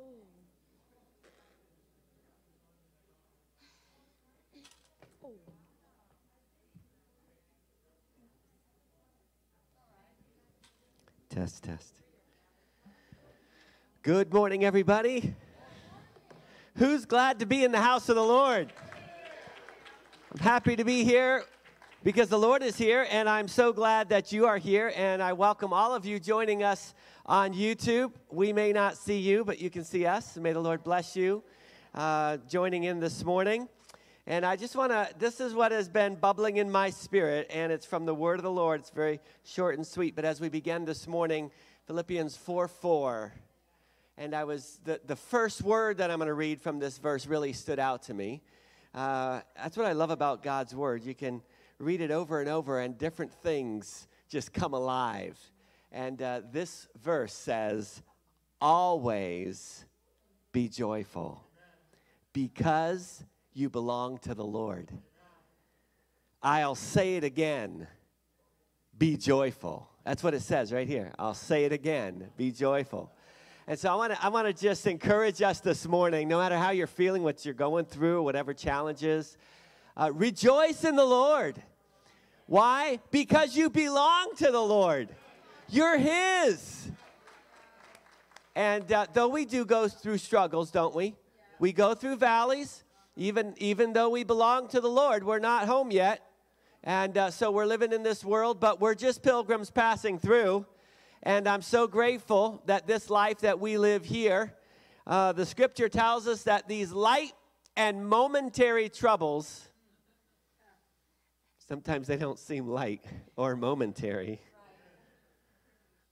Oh. Test, test. Good morning, everybody. Who's glad to be in the house of the Lord? I'm happy to be here because the Lord is here, and I'm so glad that you are here. And I welcome all of you joining us on YouTube. We may not see you, but you can see us. May the Lord bless you uh, joining in this morning. And I just want to, this is what has been bubbling in my spirit, and it's from the word of the Lord. It's very short and sweet. But as we begin this morning, Philippians 4 4, and I was, the, the first word that I'm going to read from this verse really stood out to me. Uh, that's what I love about God's word. You can read it over and over, and different things just come alive. And uh, this verse says, Always be joyful, because you belong to the Lord. I'll say it again be joyful. That's what it says right here. I'll say it again be joyful. And so I want to I want to just encourage us this morning, no matter how you're feeling, what you're going through, whatever challenges, uh, rejoice in the Lord. Why? Because you belong to the Lord. You're His. And uh, though we do go through struggles, don't we? We go through valleys, even, even though we belong to the Lord, we're not home yet. And uh, so we're living in this world, but we're just pilgrims passing through. And I'm so grateful that this life that we live here, uh, the scripture tells us that these light and momentary troubles, sometimes they don't seem light or momentary,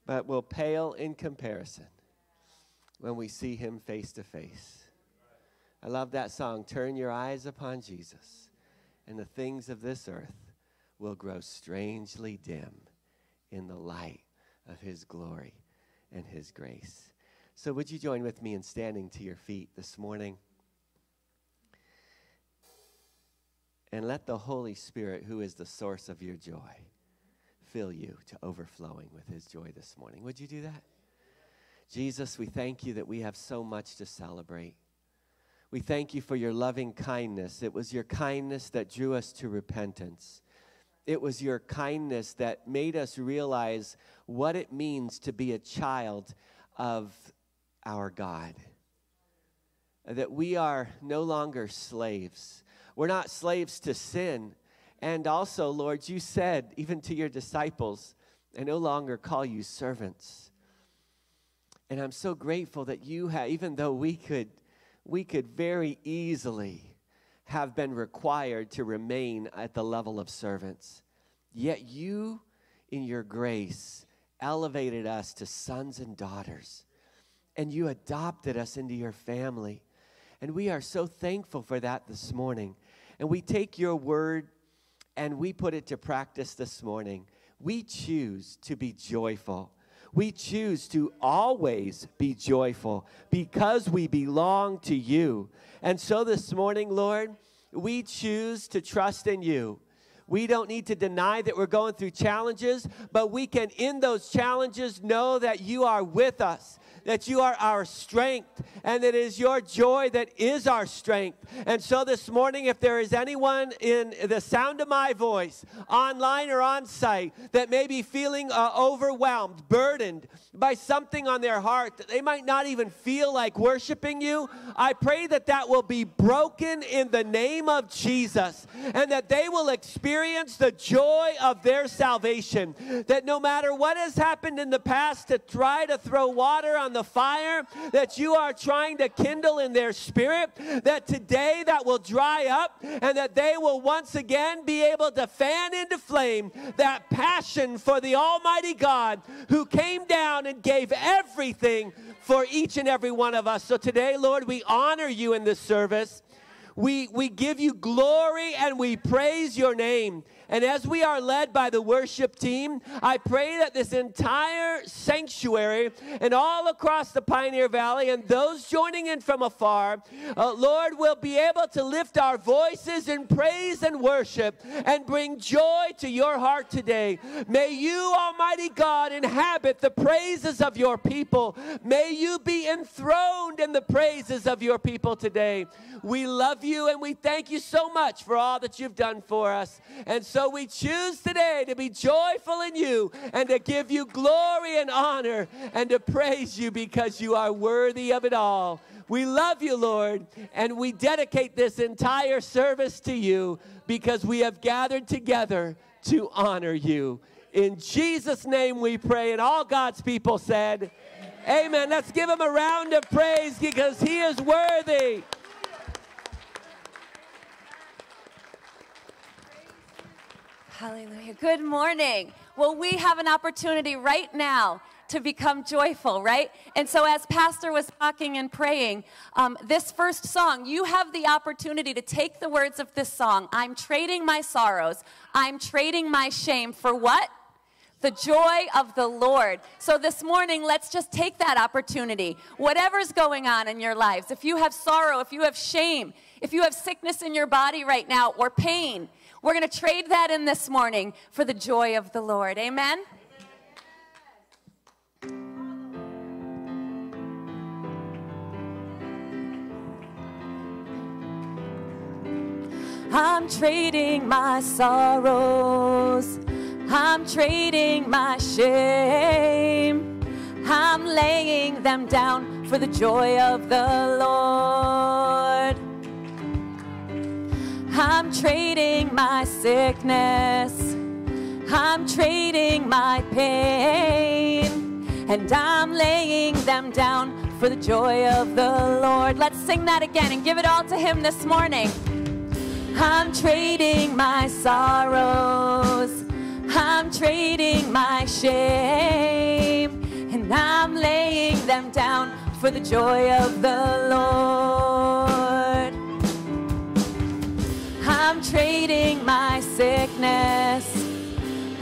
but will pale in comparison when we see him face to face. I love that song, Turn Your Eyes Upon Jesus, and the things of this earth will grow strangely dim in the light of His glory and His grace. So, would you join with me in standing to your feet this morning? And let the Holy Spirit, who is the source of your joy, fill you to overflowing with His joy this morning. Would you do that? Jesus, we thank you that we have so much to celebrate. We thank you for your loving kindness. It was your kindness that drew us to repentance. It was your kindness that made us realize what it means to be a child of our God. That we are no longer slaves. We're not slaves to sin. And also, Lord, you said, even to your disciples, I no longer call you servants. And I'm so grateful that you have, even though we could we could very easily have been required to remain at the level of servants. Yet you, in your grace, elevated us to sons and daughters, and you adopted us into your family. And we are so thankful for that this morning. And we take your word and we put it to practice this morning. We choose to be joyful we choose to always be joyful because we belong to you. And so this morning, Lord, we choose to trust in you. We don't need to deny that we're going through challenges, but we can, in those challenges, know that you are with us that you are our strength and it is your joy that is our strength. And so this morning, if there is anyone in the sound of my voice, online or on site, that may be feeling uh, overwhelmed, burdened by something on their heart, that they might not even feel like worshiping you, I pray that that will be broken in the name of Jesus and that they will experience the joy of their salvation. That no matter what has happened in the past to try to throw water on the the fire that you are trying to kindle in their spirit, that today that will dry up and that they will once again be able to fan into flame that passion for the Almighty God who came down and gave everything for each and every one of us. So today, Lord, we honor you in this service. We, we give you glory and we praise your name. And as we are led by the worship team, I pray that this entire sanctuary and all across the Pioneer Valley and those joining in from afar, uh, Lord, will be able to lift our voices in praise and worship and bring joy to your heart today. May you, Almighty God, inhabit the praises of your people. May you be enthroned in the praises of your people today. We love you and we thank you so much for all that you've done for us. And so we choose today to be joyful in you and to give you glory and honor and to praise you because you are worthy of it all. We love you, Lord, and we dedicate this entire service to you because we have gathered together to honor you. In Jesus' name we pray, and all God's people said, Amen. Let's give him a round of praise because he is worthy. Hallelujah. Good morning. Well, we have an opportunity right now to become joyful, right? And so, as Pastor was talking and praying, um, this first song, you have the opportunity to take the words of this song I'm trading my sorrows, I'm trading my shame for what? The joy of the Lord. So this morning, let's just take that opportunity. Whatever's going on in your lives, if you have sorrow, if you have shame, if you have sickness in your body right now or pain, we're going to trade that in this morning for the joy of the Lord. Amen? I'm trading my sorrows. I'm trading my shame. I'm laying them down for the joy of the Lord. I'm trading my sickness. I'm trading my pain. And I'm laying them down for the joy of the Lord. Let's sing that again and give it all to Him this morning. I'm trading my sorrows. I'm trading my shame. And I'm laying them down for the joy of the Lord. I'm trading my sickness.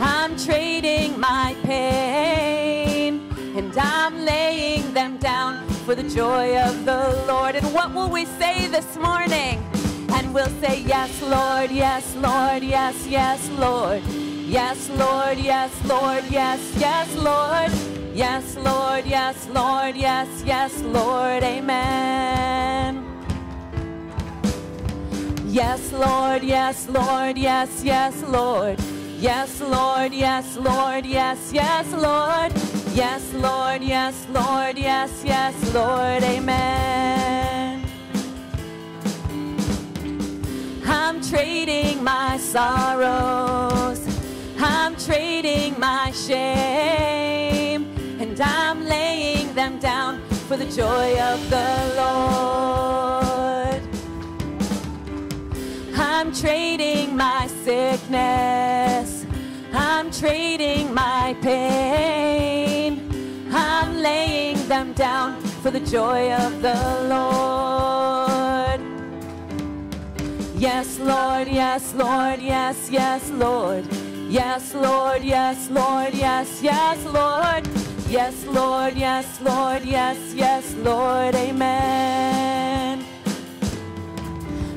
I'm trading my pain. And I'm laying them down for the joy of the Lord. And what will we say this morning? And we'll say, Yes, Lord, yes, Lord, yes, yes, Lord. Yes, Lord, yes, Lord, yes, yes, Lord. Yes, Lord, yes, Lord, yes, yes, Lord. Amen. Yes, Lord, yes, Lord, yes, yes, Lord. Yes, Lord, yes, Lord, yes, yes, Lord. Yes, Lord, yes, Lord, yes, yes, Lord. Amen. I'm trading my sorrows. I'm trading my shame. And I'm laying them down for the joy of the Lord. I'm trading my sickness. I'm trading my pain. I'm laying them down for the joy of the Lord. Yes, Lord, yes, Lord, yes, yes, Lord. Yes, Lord, yes, Lord, yes, yes, Lord. Yes, Lord, yes, Lord, yes, yes, Lord. Amen.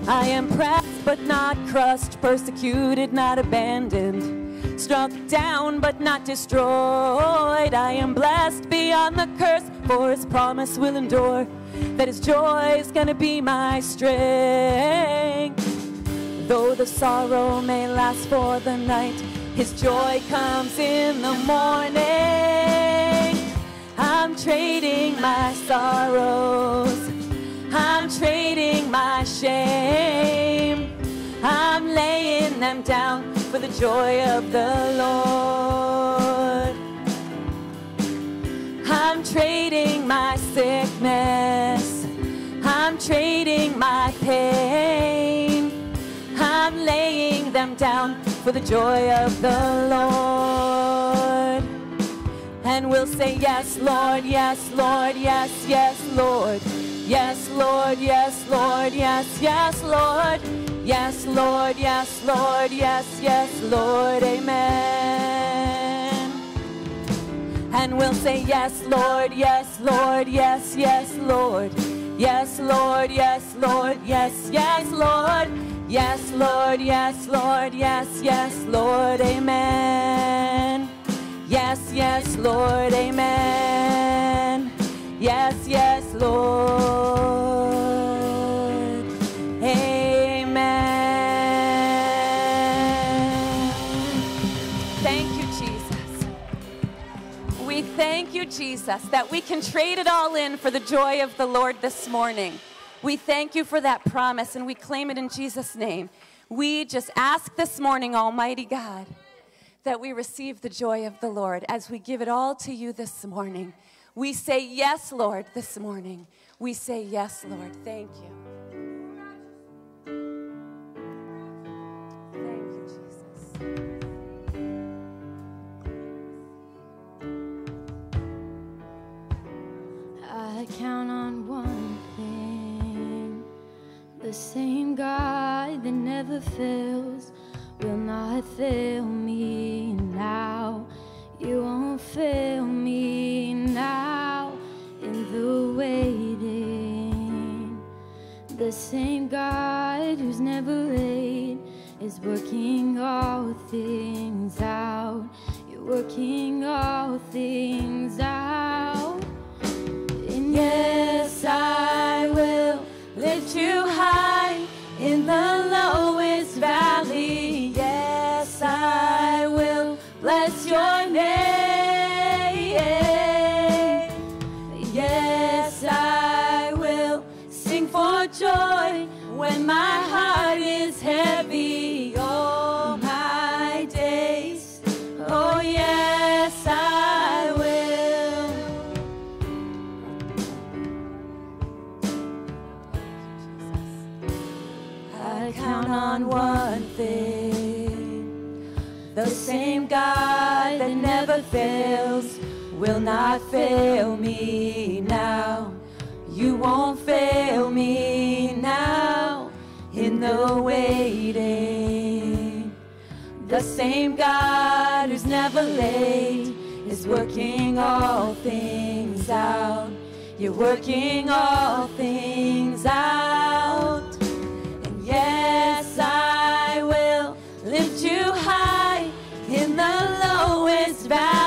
I am pressed but not crushed, persecuted, not abandoned, struck down but not destroyed. I am blessed beyond the curse, for his promise will endure. That his joy is gonna be my strength. Though the sorrow may last for the night, his joy comes in the morning. I'm trading my sorrows. I'm trading my shame. I'm laying them down for the joy of the Lord. I'm trading my sickness. I'm trading my pain. I'm laying them down for the joy of the Lord. And we'll say, Yes, Lord, yes, Lord, yes, yes, Lord. Yes, Lord, yes, Lord, yes, yes, Lord. Yes, Lord, yes, Lord, yes, yes, Lord, amen. And we'll say, Yes, Lord, yes, Lord, yes, yes, Lord. Yes, Lord, yes, Lord, yes, yes, Lord. Yes, Lord, yes, Lord, yes, yes, Lord, amen. Yes, yes, Lord, amen. Yes, yes, Lord, amen. Thank you, Jesus. We thank you, Jesus, that we can trade it all in for the joy of the Lord this morning. We thank you for that promise and we claim it in Jesus' name. We just ask this morning, Almighty God, that we receive the joy of the Lord as we give it all to you this morning. We say, Yes, Lord, this morning. We say, Yes, Lord. Thank you. Thank you, Jesus. I count on one thing the same God that never fails will not fail me now. You won't fail me now in the waiting. The same God who's never late is working all things out. You're working all things out. And yes, I will lift you high in the lowest your fails will not fail me now. You won't fail me now in the waiting. The same God who's never late is working all things out. You're working all things out. And yes, lowest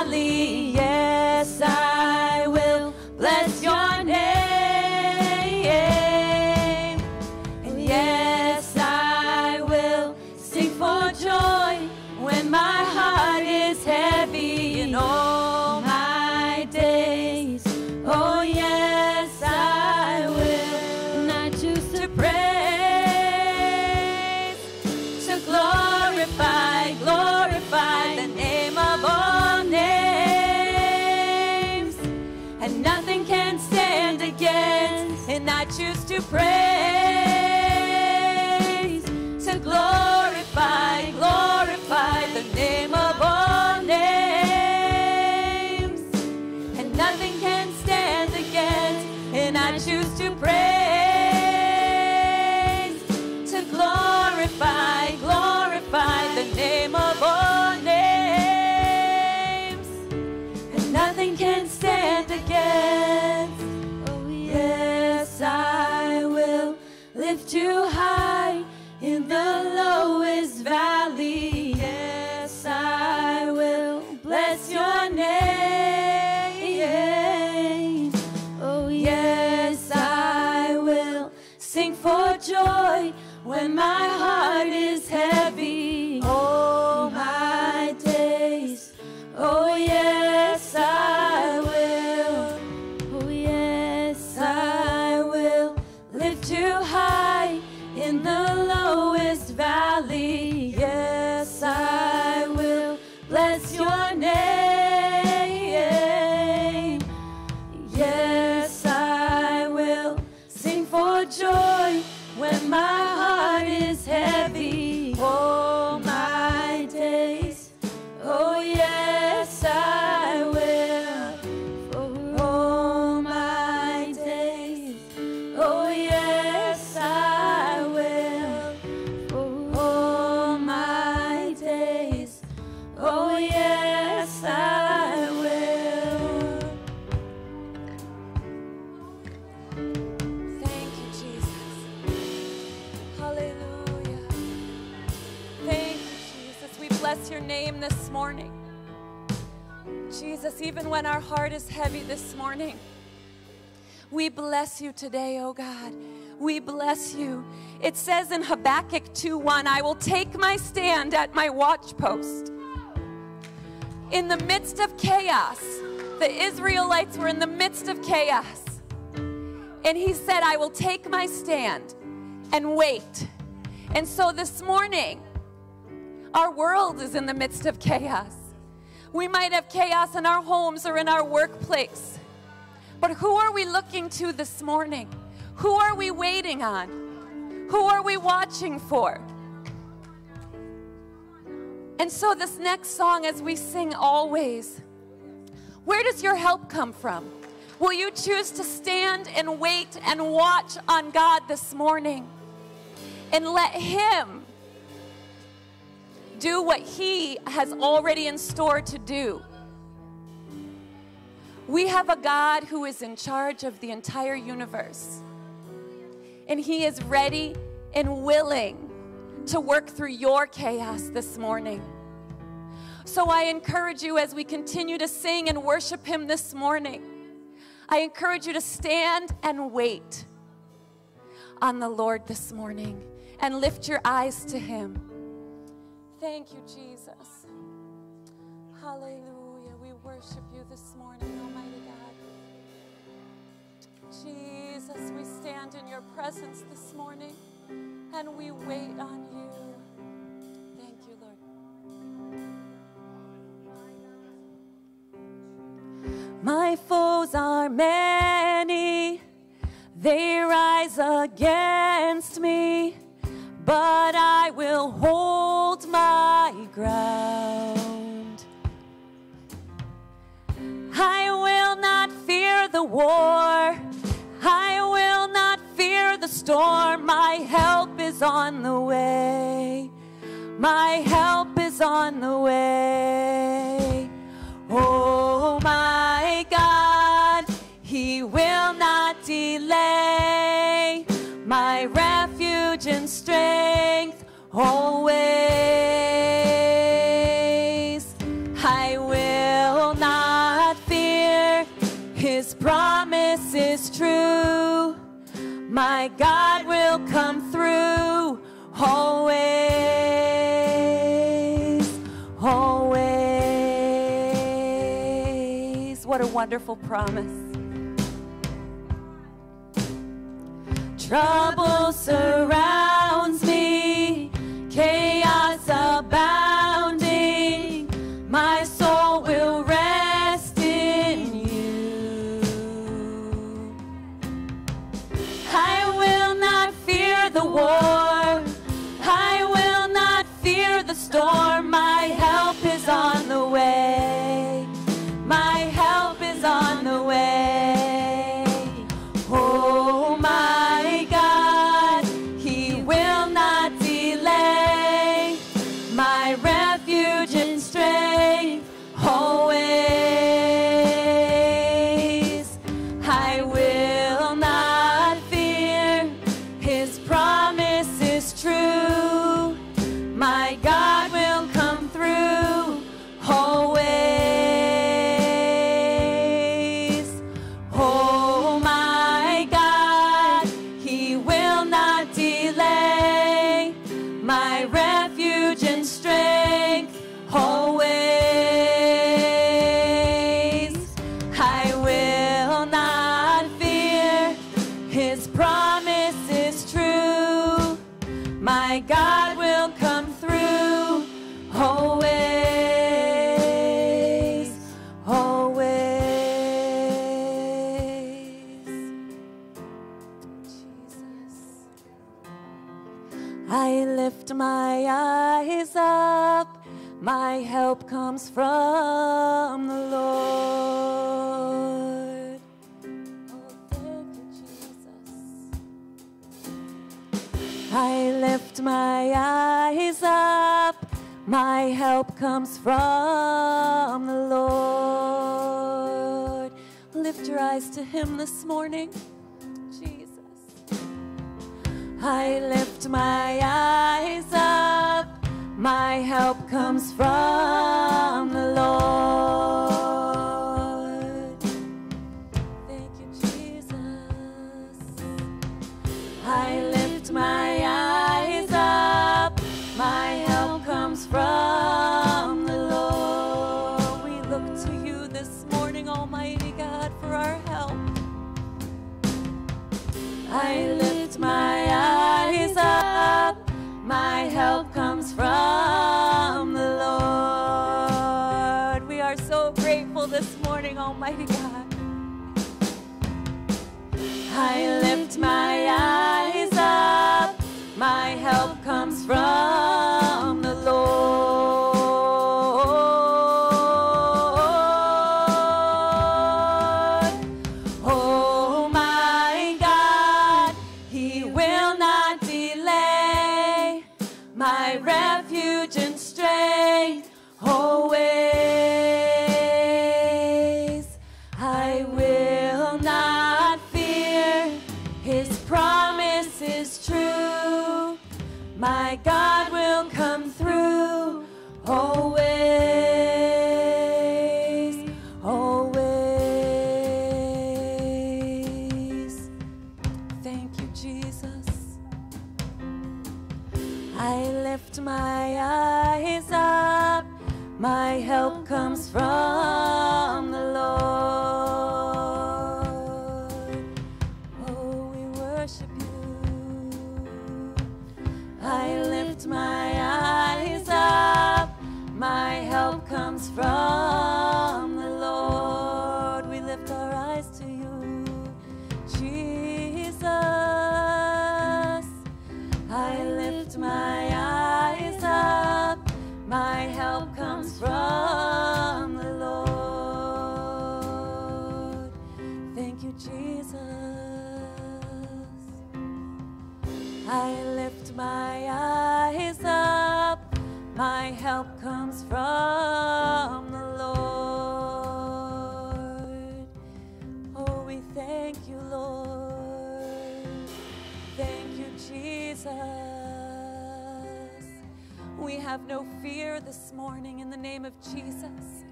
heart is heavy this morning, we bless you today, oh God. We bless you. It says in Habakkuk 2:1, I will take my stand at my watchpost. In the midst of chaos, the Israelites were in the midst of chaos. And he said, I will take my stand and wait. And so this morning, our world is in the midst of chaos. We might have chaos in our homes or in our workplace. But who are we looking to this morning? Who are we waiting on? Who are we watching for? And so, this next song, as we sing always, where does your help come from? Will you choose to stand and wait and watch on God this morning and let Him do what He has already in store to do? We have a God who is in charge of the entire universe, and He is ready and willing to work through your chaos this morning. So I encourage you as we continue to sing and worship Him this morning, I encourage you to stand and wait on the Lord this morning and lift your eyes to Him. Thank you, Jesus. Hallelujah. We worship you this morning, Almighty God. Jesus, we stand in your presence this morning and we wait on you. Thank you, Lord. My foes are many, they rise against me, but I will hold my ground. I will not fear the war, I will not fear the storm. My help is on the way, my help is on the way. Oh my God, He will not delay. My refuge and strength My God will come through always. Always. What a wonderful promise. Trouble surrounds me, chaos abounding. My God will come through always, always. Jesus. I lift my eyes up. My help comes from help comes from the Lord. Lift your eyes to Him this morning, Jesus. I lift my eyes up, my help comes from I lift my eyes up, my help comes from Thank you, Lord. Thank you, Jesus. We have no fear this morning in the name of Jesus.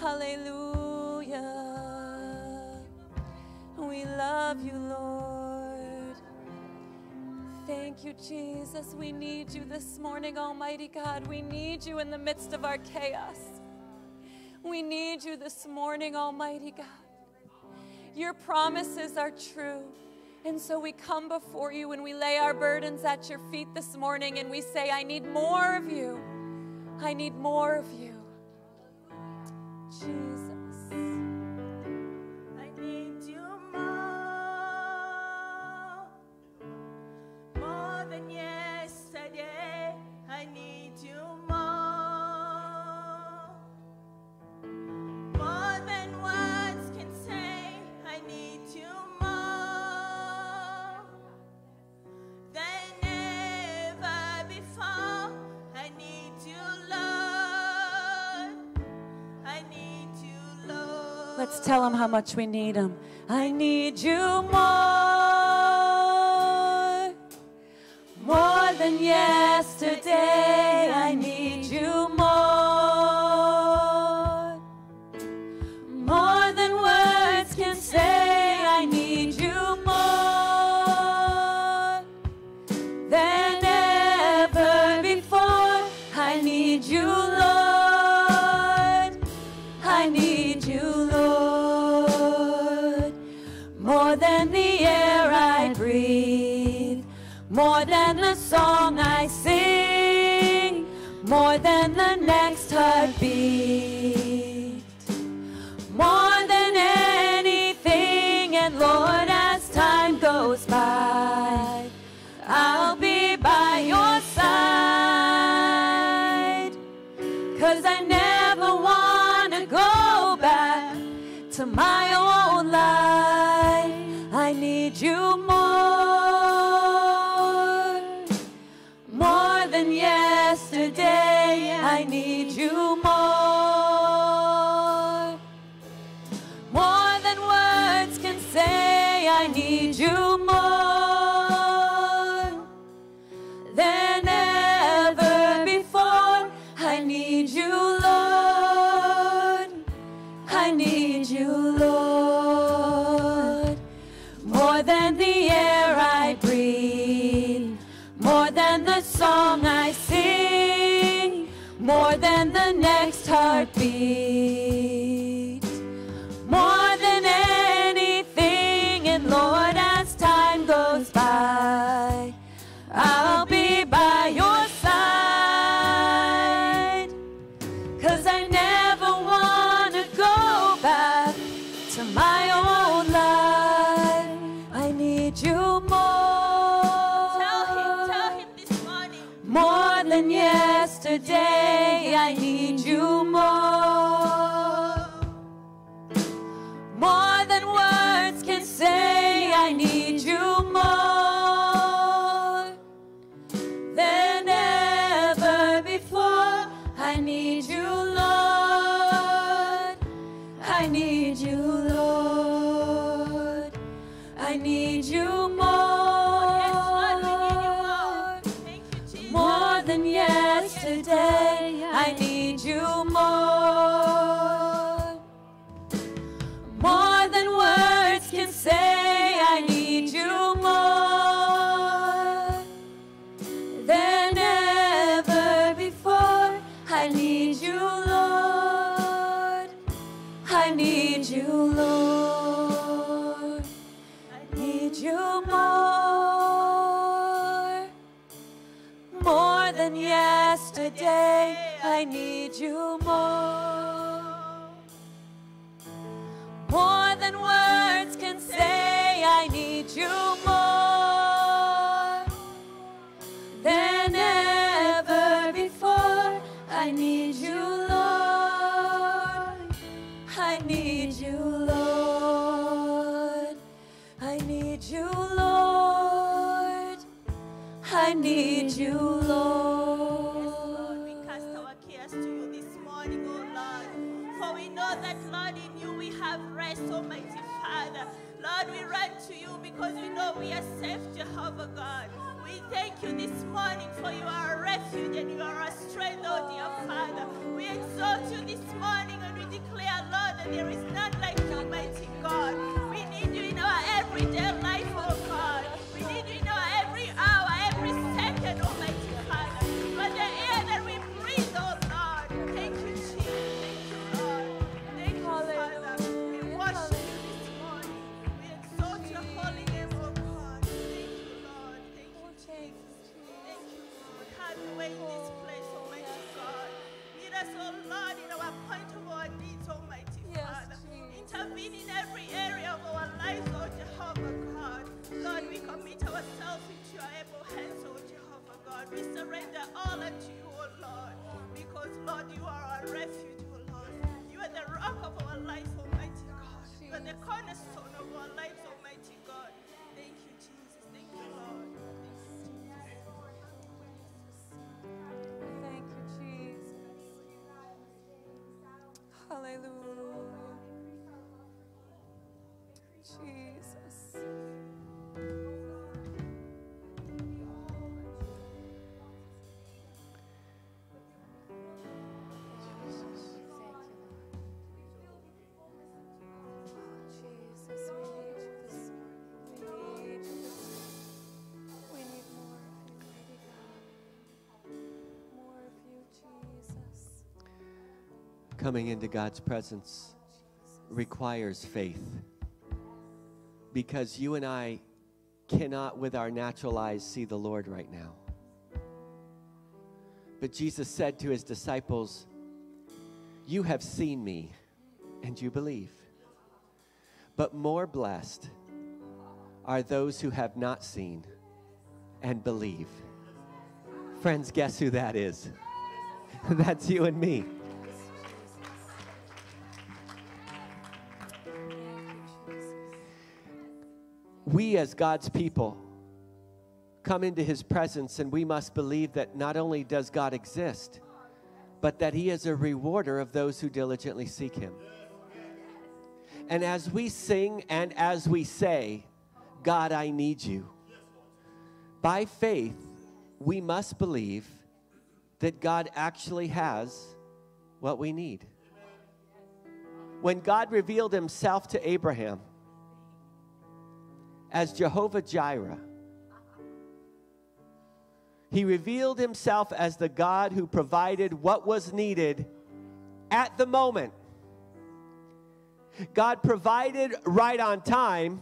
Hallelujah. We love you, Lord. Thank you, Jesus. We need you this morning, Almighty God. We need you in the midst of our chaos. We need you this morning, Almighty God. Your promises are true. And so we come before you and we lay our burdens at your feet this morning and we say, I need more of you. I need more of you. Jesus. Tell him how much we need him. I need you more. More than yesterday, I need you more. Yesterday, I need you this morning for you are a refuge and you are a strength, oh dear Father. We exalt you this morning and we declare, Lord, that there is none all unto you, oh Lord, because Lord, you are our refuge, oh Lord. You are the rock of our life, Almighty God. You are the cornerstone of our lives, Almighty God. Thank you, Jesus. Thank you, Lord. Thank you, Jesus. Hallelujah. Coming into God's presence requires faith because you and I cannot, with our natural eyes, see the Lord right now. But Jesus said to his disciples, You have seen me, and you believe. But more blessed are those who have not seen and believe. Friends, guess who that is? That's you and me. We as God's people come into his presence and we must believe that not only does God exist, but that he is a rewarder of those who diligently seek him. And as we sing and as we say, God, I need you, by faith, we must believe that God actually has what we need. when God revealed himself to Abraham as Jehovah Jireh, he revealed himself as the God who provided what was needed at the moment. God provided right on time,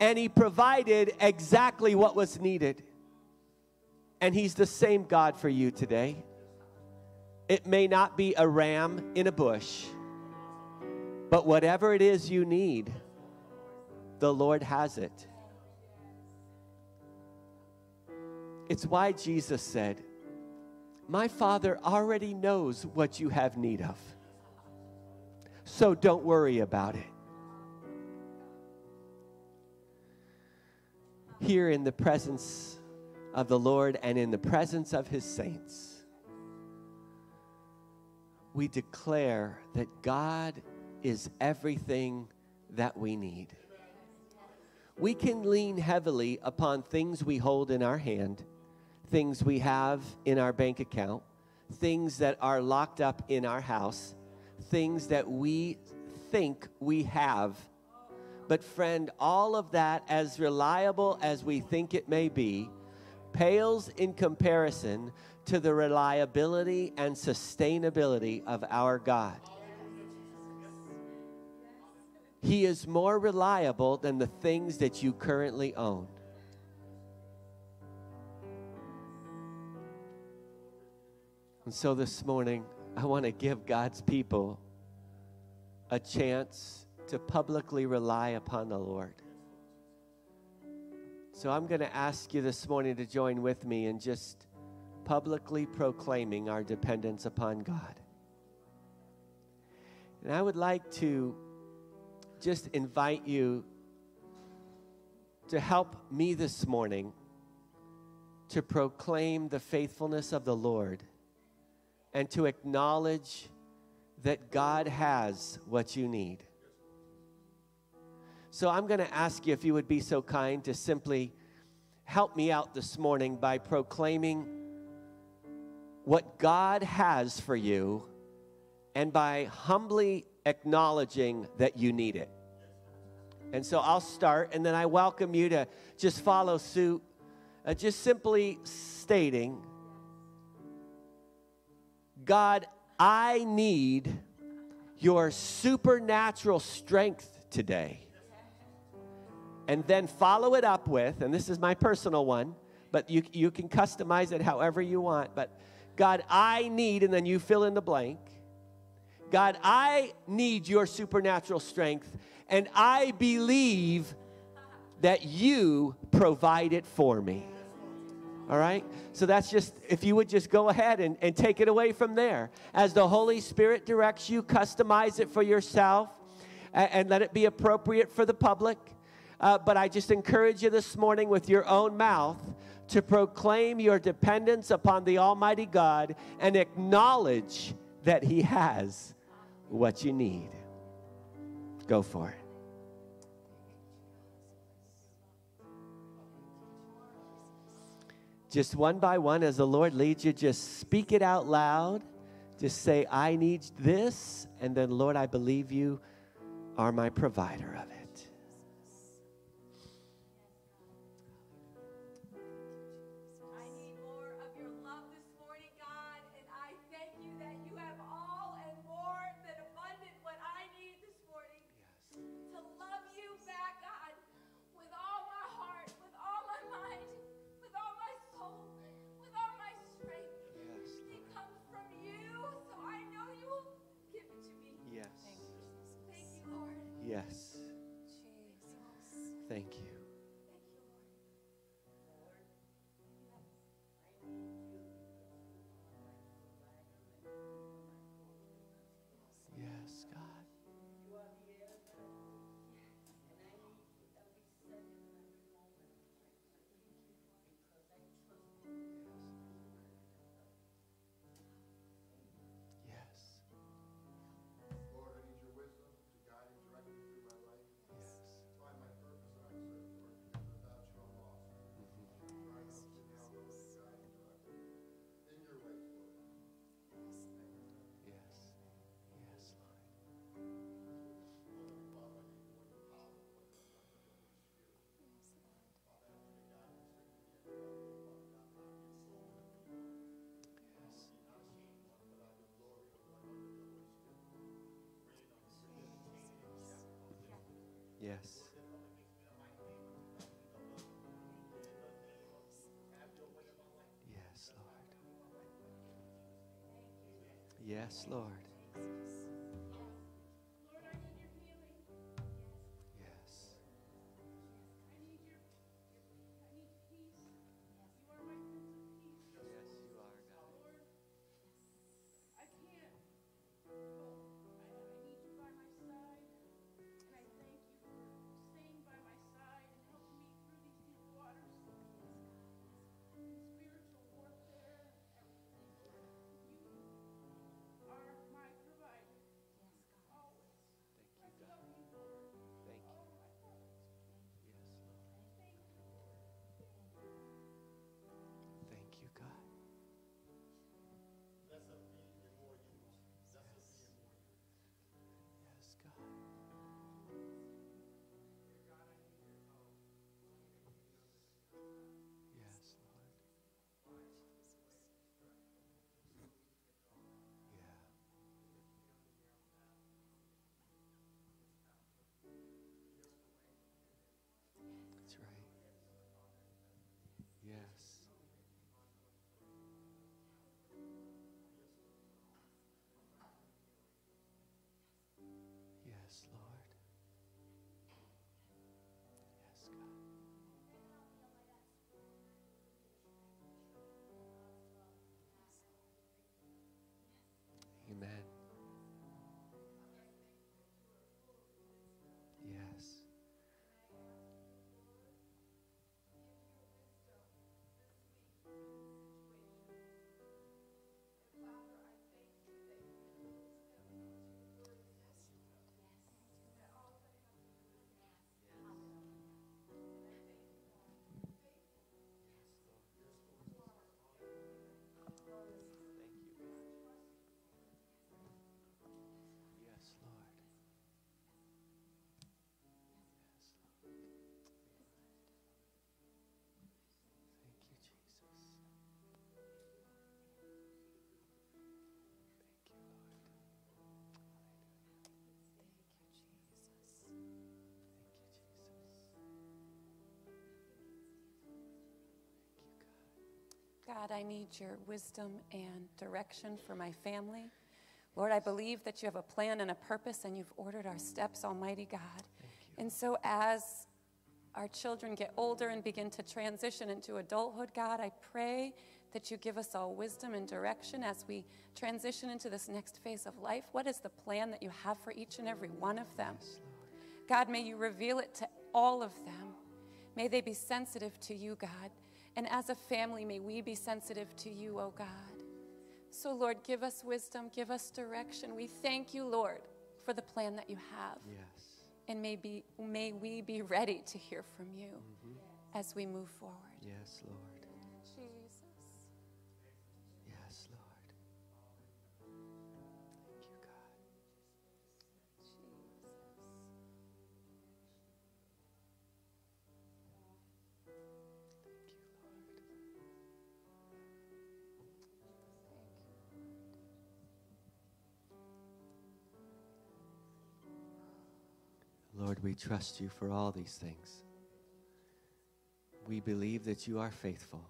and He provided exactly what was needed. And He's the same God for you today. It may not be a ram in a bush, but whatever it is you need, the Lord has it. It's why Jesus said, My Father already knows what you have need of. So don't worry about it. Here in the presence of the Lord and in the presence of his saints, we declare that God is everything that we need. We can lean heavily upon things we hold in our hand things we have in our bank account, things that are locked up in our house, things that we think we have. But, friend, all of that, as reliable as we think it may be, pales in comparison to the reliability and sustainability of our God. He is more reliable than the things that you currently own. And so this morning, I want to give God's people a chance to publicly rely upon the Lord. So I'm going to ask you this morning to join with me in just publicly proclaiming our dependence upon God. And I would like to just invite you to help me this morning to proclaim the faithfulness of the Lord and to acknowledge that God has what you need. So I'm going to ask you if you would be so kind to simply help me out this morning by proclaiming what God has for you and by humbly acknowledging that you need it. And so I'll start, and then I welcome you to just follow suit, uh, just simply stating God, I need your supernatural strength today. And then follow it up with, and this is my personal one, but you, you can customize it however you want. But God, I need, and then you fill in the blank. God, I need your supernatural strength, and I believe that you provide it for me. All right? So that's just, if you would just go ahead and, and take it away from there. As the Holy Spirit directs you, customize it for yourself and, and let it be appropriate for the public. Uh, but I just encourage you this morning with your own mouth to proclaim your dependence upon the Almighty God and acknowledge that He has what you need. Go for it. just one by one, as the Lord leads you, just speak it out loud. Just say, I need this. And then, Lord, I believe you are my provider of it. God. Yes, Lord. God. I need your wisdom and direction for my family. Lord, I believe that you have a plan and a purpose and you've ordered our steps, Almighty God. And so, as our children get older and begin to transition into adulthood, God, I pray that you give us all wisdom and direction as we transition into this next phase of life. What is the plan that you have for each and every one of them? God, may you reveal it to all of them. May they be sensitive to you, God. And as a family, may we be sensitive to you, oh God. So, Lord, give us wisdom, give us direction. We thank you, Lord, for the plan that you have. Yes. And may, be, may we be ready to hear from you mm-hmm. as we move forward. Yes, Lord. Trust you for all these things. We believe that you are faithful.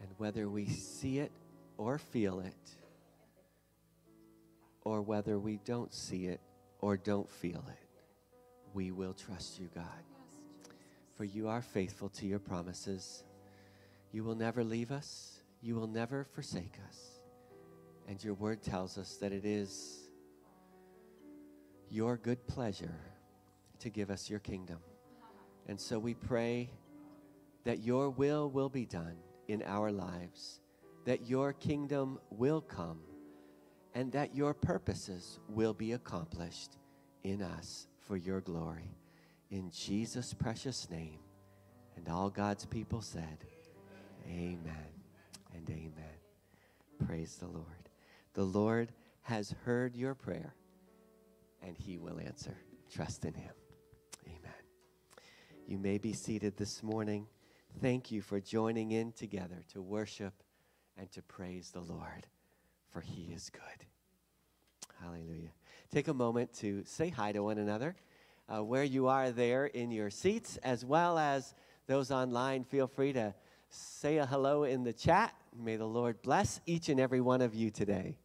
And whether we see it or feel it, or whether we don't see it or don't feel it, we will trust you, God. For you are faithful to your promises. You will never leave us, you will never forsake us. And your word tells us that it is your good pleasure to give us your kingdom. And so we pray that your will will be done in our lives, that your kingdom will come, and that your purposes will be accomplished in us for your glory. In Jesus' precious name. And all God's people said, Amen and amen. Praise the Lord. The Lord has heard your prayer and he will answer. Trust in him. You may be seated this morning. Thank you for joining in together to worship and to praise the Lord, for he is good. Hallelujah. Take a moment to say hi to one another. uh, where you are there in your seats, as well as those online. Feel free to say a hello in the chat. May the Lord bless each and every one of you today.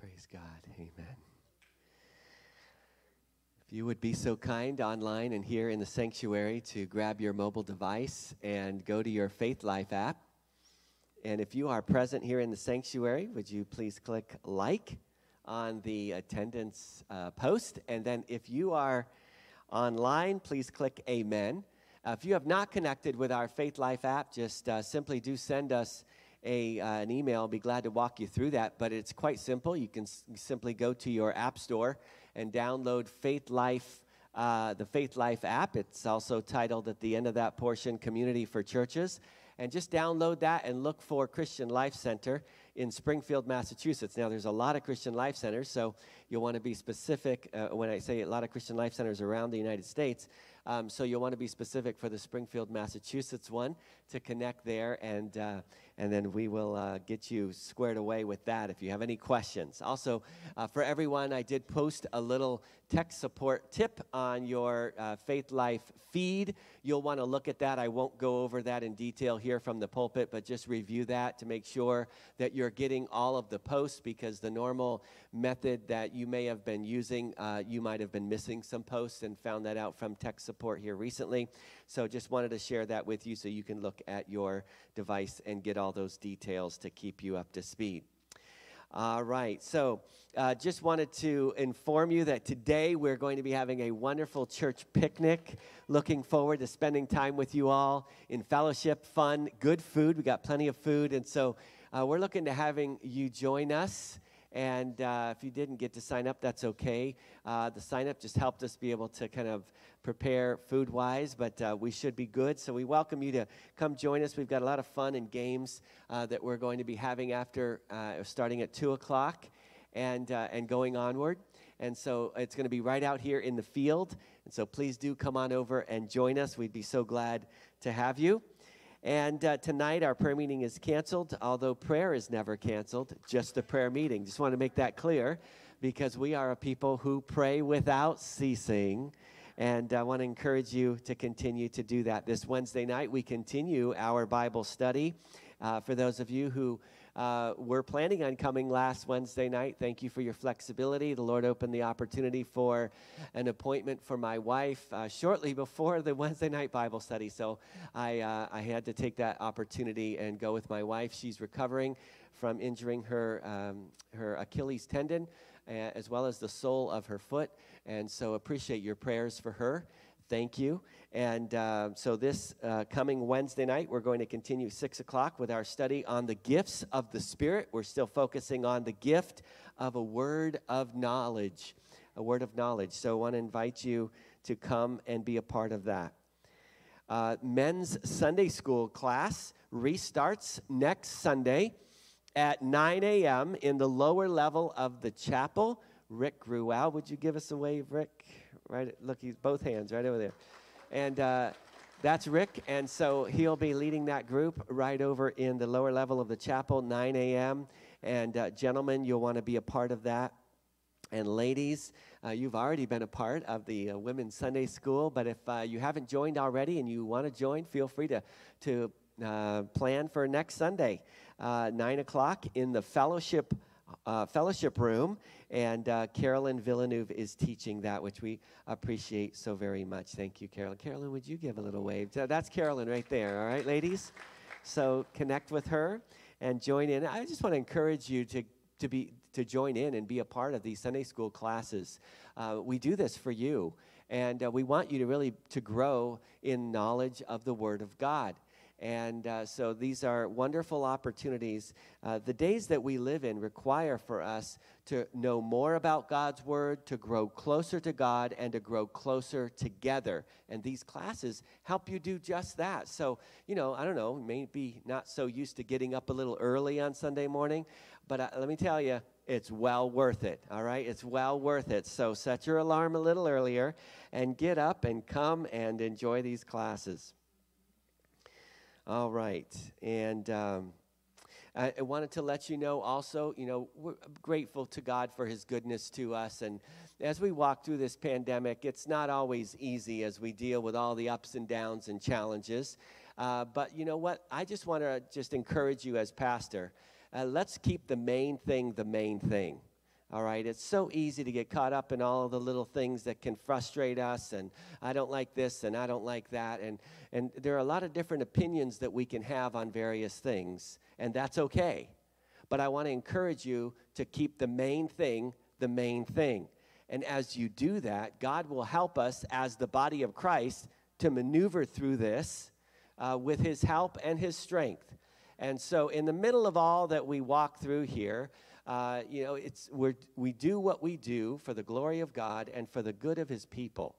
Praise God. Amen. If you would be so kind online and here in the sanctuary to grab your mobile device and go to your Faith Life app. And if you are present here in the sanctuary, would you please click like on the attendance uh, post? And then if you are online, please click amen. Uh, if you have not connected with our Faith Life app, just uh, simply do send us a, uh, an email. I'll be glad to walk you through that. But it's quite simple. You can s- simply go to your app store and download Faith Life, uh, the Faith Life app. It's also titled at the end of that portion, Community for Churches. And just download that and look for Christian Life Center in Springfield, Massachusetts. Now, there's a lot of Christian Life Centers, so you'll want to be specific uh, when I say a lot of Christian Life Centers around the United States. Um, so you'll want to be specific for the Springfield, Massachusetts one to connect there, and uh, and then we will uh, get you squared away with that if you have any questions. Also, uh, for everyone, I did post a little tech support tip on your uh, Faith Life feed. You'll want to look at that. I won't go over that in detail here from the pulpit, but just review that to make sure that you're getting all of the posts because the normal method that you may have been using, uh, you might have been missing some posts and found that out from tech support here recently. So just wanted to share that with you so you can look at your device and get all those details to keep you up to speed. All right, so uh, just wanted to inform you that today we're going to be having a wonderful church picnic. Looking forward to spending time with you all in fellowship, fun, good food. We got plenty of food, and so uh, we're looking to having you join us. And uh, if you didn't get to sign up, that's okay. Uh, the sign up just helped us be able to kind of prepare food wise, but uh, we should be good. So we welcome you to come join us. We've got a lot of fun and games uh, that we're going to be having after uh, starting at 2 o'clock and, uh, and going onward. And so it's going to be right out here in the field. And so please do come on over and join us. We'd be so glad to have you. And uh, tonight, our prayer meeting is canceled, although prayer is never canceled, just a prayer meeting. Just want to make that clear because we are a people who pray without ceasing. And I want to encourage you to continue to do that. This Wednesday night, we continue our Bible study. Uh, for those of you who uh, were planning on coming last Wednesday night, thank you for your flexibility. The Lord opened the opportunity for an appointment for my wife uh, shortly before the Wednesday night Bible study. So I, uh, I had to take that opportunity and go with my wife. She's recovering from injuring her, um, her Achilles tendon as well as the sole of her foot. And so appreciate your prayers for her. Thank you. And uh, so, this uh, coming Wednesday night, we're going to continue 6 o'clock with our study on the gifts of the Spirit. We're still focusing on the gift of a word of knowledge. A word of knowledge. So, I want to invite you to come and be a part of that. Uh, men's Sunday school class restarts next Sunday at 9 a.m. in the lower level of the chapel. Rick Gruel, would you give us a wave, Rick? Right, look, he's both hands right over there. And uh, that's Rick, and so he'll be leading that group right over in the lower level of the chapel, 9 a.m. And uh, gentlemen, you'll want to be a part of that. And ladies, uh, you've already been a part of the uh, Women's Sunday School, but if uh, you haven't joined already and you want to join, feel free to, to uh, plan for next Sunday, uh, 9 o'clock in the fellowship, uh, fellowship room. And Carolyn Villeneuve is teaching that, which we appreciate so very much. Thank you, Carolyn. Carolyn, would you give a little wave? That's Carolyn right there, all right, ladies? So connect with her and join in. I just want to encourage you to to be to join in and be a part of these Sunday school classes. Uh, we do this for you, and uh, we want you to really to grow in knowledge of the Word of God. And uh, so these are wonderful opportunities. Uh, the days that we live in require for us to know more about God's Word, to grow closer to God, and to grow closer together. And these classes help you do just that. So, you know, I don't know, maybe not so used to getting up a little early on Sunday morning, but uh, let me tell you, it's well worth it, all right? It's well worth it. So set your alarm a little earlier and get up and come and enjoy these classes. All right. And um, I, I wanted to let you know also, you know, we're grateful to God for his goodness to us. And as we walk through this pandemic, it's not always easy as we deal with all the ups and downs and challenges. Uh, but you know what? I just want to just encourage you as pastor. Uh, let's keep the main thing the main thing. All right, it's so easy to get caught up in all the little things that can frustrate us, and I don't like this and I don't like that. And, and there are a lot of different opinions that we can have on various things, and that's okay. But I want to encourage you to keep the main thing the main thing. And as you do that, God will help us as the body of Christ to maneuver through this uh, with His help and His strength. And so, in the middle of all that we walk through here, uh, you know, it's, we we do what we do for the glory of God and for the good of his people.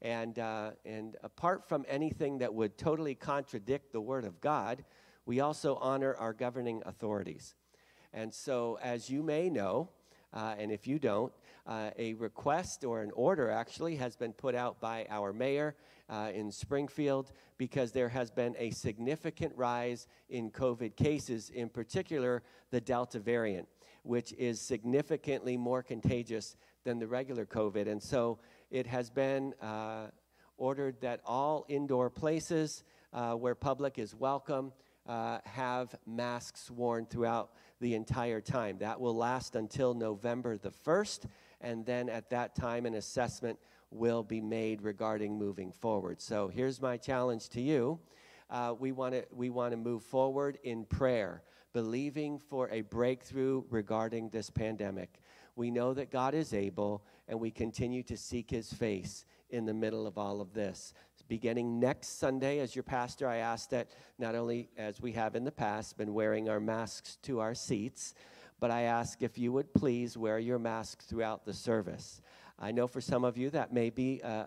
And, uh, and apart from anything that would totally contradict the word of God, we also honor our governing authorities. And so, as you may know, uh, and if you don't, uh, a request or an order actually has been put out by our mayor uh, in Springfield because there has been a significant rise in COVID cases, in particular the Delta variant which is significantly more contagious than the regular COVID. And so it has been uh, ordered that all indoor places uh, where public is welcome uh, have masks worn throughout the entire time. That will last until November the 1st, and then at that time, an assessment will be made regarding moving forward. So here's my challenge to you. Uh, we want to we want to move forward in prayer believing for a breakthrough regarding this pandemic. We know that God is able, and we continue to seek his face in the middle of all of this. Beginning next Sunday, as your pastor, I ask that not only as we have in the past been wearing our masks to our seats, but I ask if you would please wear your mask throughout the service. I know for some of you that may be uh,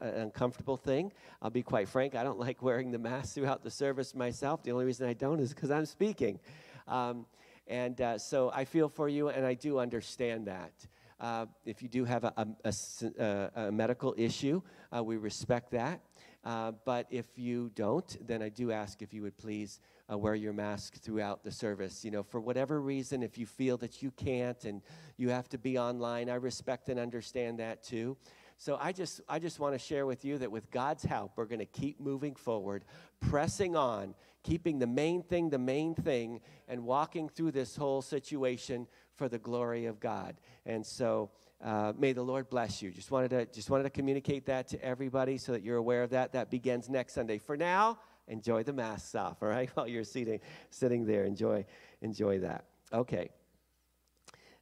an uncomfortable thing. I'll be quite frank, I don't like wearing the mask throughout the service myself. The only reason I don't is because I'm speaking. Um, and uh, so I feel for you, and I do understand that. Uh, if you do have a, a, a, uh, a medical issue, uh, we respect that. Uh, but if you don't, then I do ask if you would please uh, wear your mask throughout the service. You know, for whatever reason, if you feel that you can't and you have to be online, I respect and understand that too. So I just, I just want to share with you that with God's help, we're going to keep moving forward, pressing on, keeping the main thing the main thing, and walking through this whole situation for the glory of God. And so uh, may the Lord bless you. Just wanted to just wanted to communicate that to everybody so that you're aware of that. That begins next Sunday. For now, enjoy the masks off. All right, while you're sitting sitting there, enjoy enjoy that. Okay.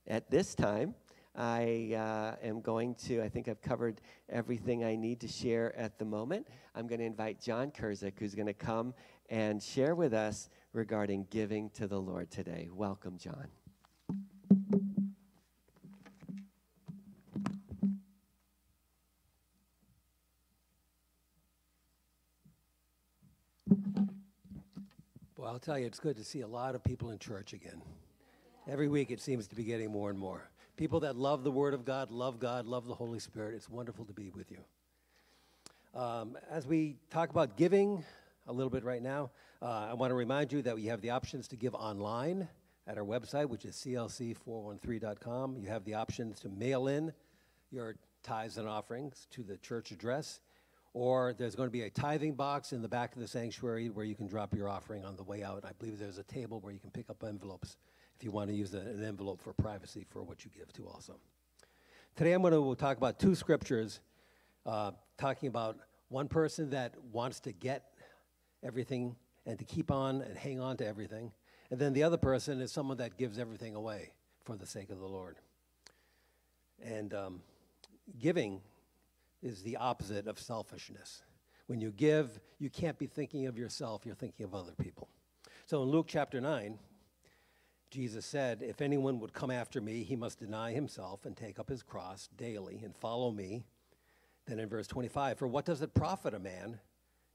At this time. I uh, am going to, I think I've covered everything I need to share at the moment. I'm going to invite John Kurzik, who's going to come and share with us regarding giving to the Lord today. Welcome, John. Well, I'll tell you, it's good to see a lot of people in church again. Every week it seems to be getting more and more. People that love the Word of God, love God, love the Holy Spirit. It's wonderful to be with you. Um, as we talk about giving a little bit right now, uh, I want to remind you that we have the options to give online at our website, which is clc413.com. You have the options to mail in your tithes and offerings to the church address, or there's going to be a tithing box in the back of the sanctuary where you can drop your offering on the way out. I believe there's a table where you can pick up envelopes if you want to use an envelope for privacy for what you give to also. Today I'm going to talk about two scriptures uh, talking about one person that wants to get everything and to keep on and hang on to everything. And then the other person is someone that gives everything away for the sake of the Lord. And um, giving is the opposite of selfishness. When you give, you can't be thinking of yourself, you're thinking of other people. So in Luke chapter 9, Jesus said, If anyone would come after me, he must deny himself and take up his cross daily and follow me. Then in verse 25, For what does it profit a man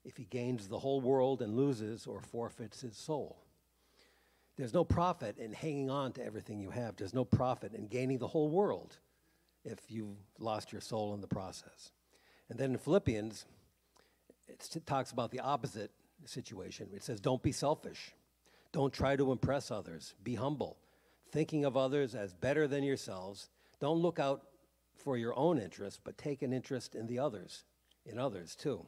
if he gains the whole world and loses or forfeits his soul? There's no profit in hanging on to everything you have. There's no profit in gaining the whole world if you've lost your soul in the process. And then in Philippians, it talks about the opposite situation. It says, Don't be selfish. Don't try to impress others. Be humble, thinking of others as better than yourselves. Don't look out for your own interest, but take an interest in the others, in others too.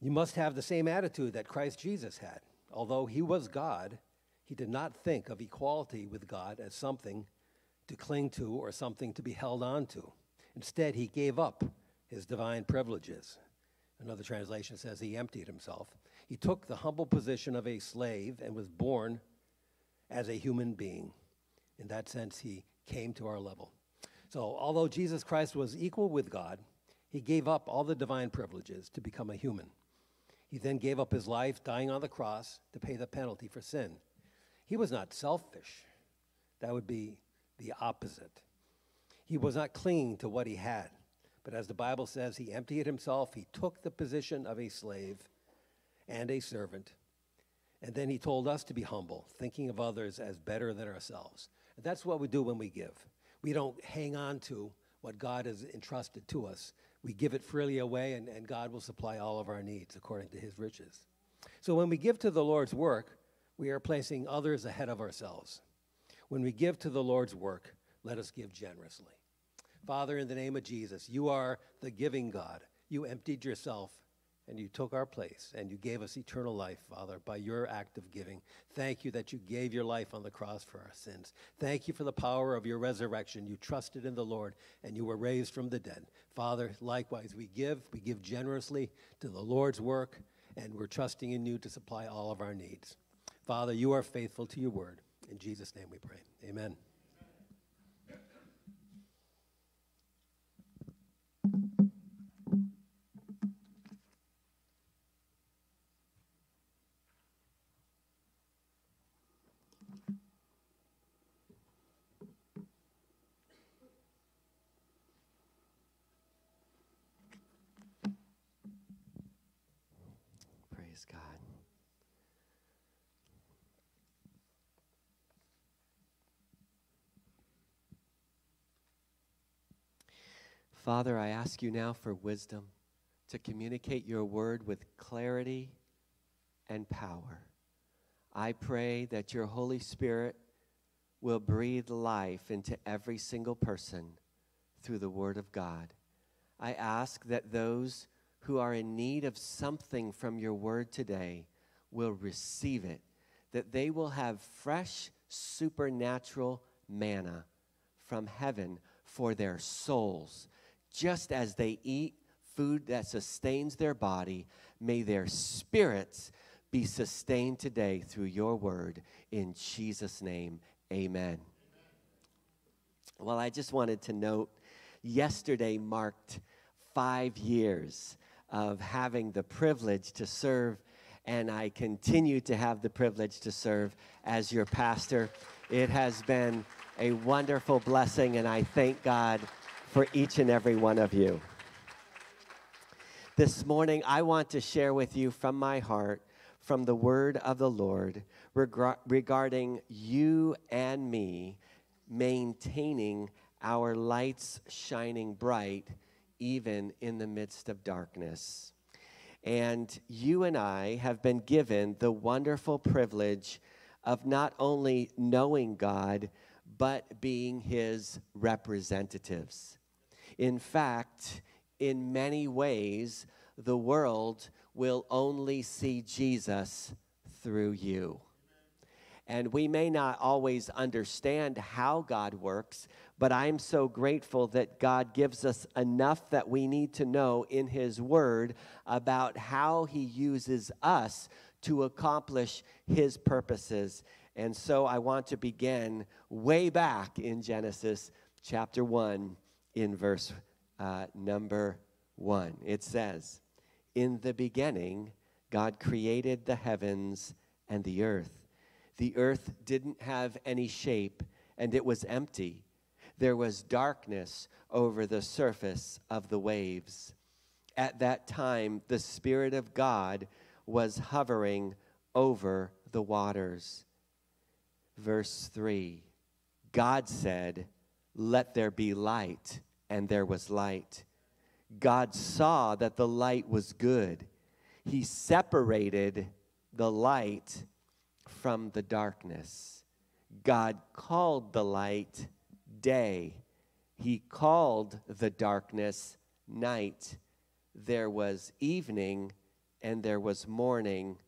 You must have the same attitude that Christ Jesus had. Although he was God, he did not think of equality with God as something to cling to or something to be held on to. Instead, he gave up his divine privileges. Another translation says he emptied himself. He took the humble position of a slave and was born as a human being. In that sense, he came to our level. So, although Jesus Christ was equal with God, he gave up all the divine privileges to become a human. He then gave up his life, dying on the cross to pay the penalty for sin. He was not selfish. That would be the opposite. He was not clinging to what he had, but as the Bible says, he emptied himself. He took the position of a slave and a servant. And then he told us to be humble, thinking of others as better than ourselves. And that's what we do when we give. We don't hang on to what God has entrusted to us. We give it freely away, and, and God will supply all of our needs according to his riches. So when we give to the Lord's work, we are placing others ahead of ourselves. When we give to the Lord's work, let us give generously. Father, in the name of Jesus, you are the giving God. You emptied yourself and you took our place and you gave us eternal life, Father, by your act of giving. Thank you that you gave your life on the cross for our sins. Thank you for the power of your resurrection. You trusted in the Lord and you were raised from the dead. Father, likewise, we give, we give generously to the Lord's work, and we're trusting in you to supply all of our needs. Father, you are faithful to your word. In Jesus' name we pray. Amen. Father, I ask you now for wisdom to communicate your word with clarity and power. I pray that your Holy Spirit will breathe life into every single person through the word of God. I ask that those who are in need of something from your word today will receive it, that they will have fresh supernatural manna from heaven for their souls. Just as they eat food that sustains their body, may their spirits be sustained today through your word. In Jesus' name, amen. Well, I just wanted to note yesterday marked five years of having the privilege to serve, and I continue to have the privilege to serve as your pastor. It has been a wonderful blessing, and I thank God for each and every one of you. This morning, I want to share with you from my heart, from the word of the Lord, regar- regarding you and me maintaining our lights shining bright even in the midst of darkness. And you and I have been given the wonderful privilege of not only knowing God, but being his representatives. In fact, in many ways, the world will only see Jesus through you. And we may not always understand how God works, but I'm so grateful that God gives us enough that we need to know in His Word about how He uses us to accomplish His purposes. And so I want to begin way back in Genesis chapter 1 in verse uh, number 1. It says, In the beginning, God created the heavens and the earth. The earth didn't have any shape and it was empty. There was darkness over the surface of the waves. At that time, the Spirit of God was hovering over the waters. Verse 3 God said, Let there be light, and there was light. God saw that the light was good. He separated the light from the darkness. God called the light day. He called the darkness night. There was evening and there was morning.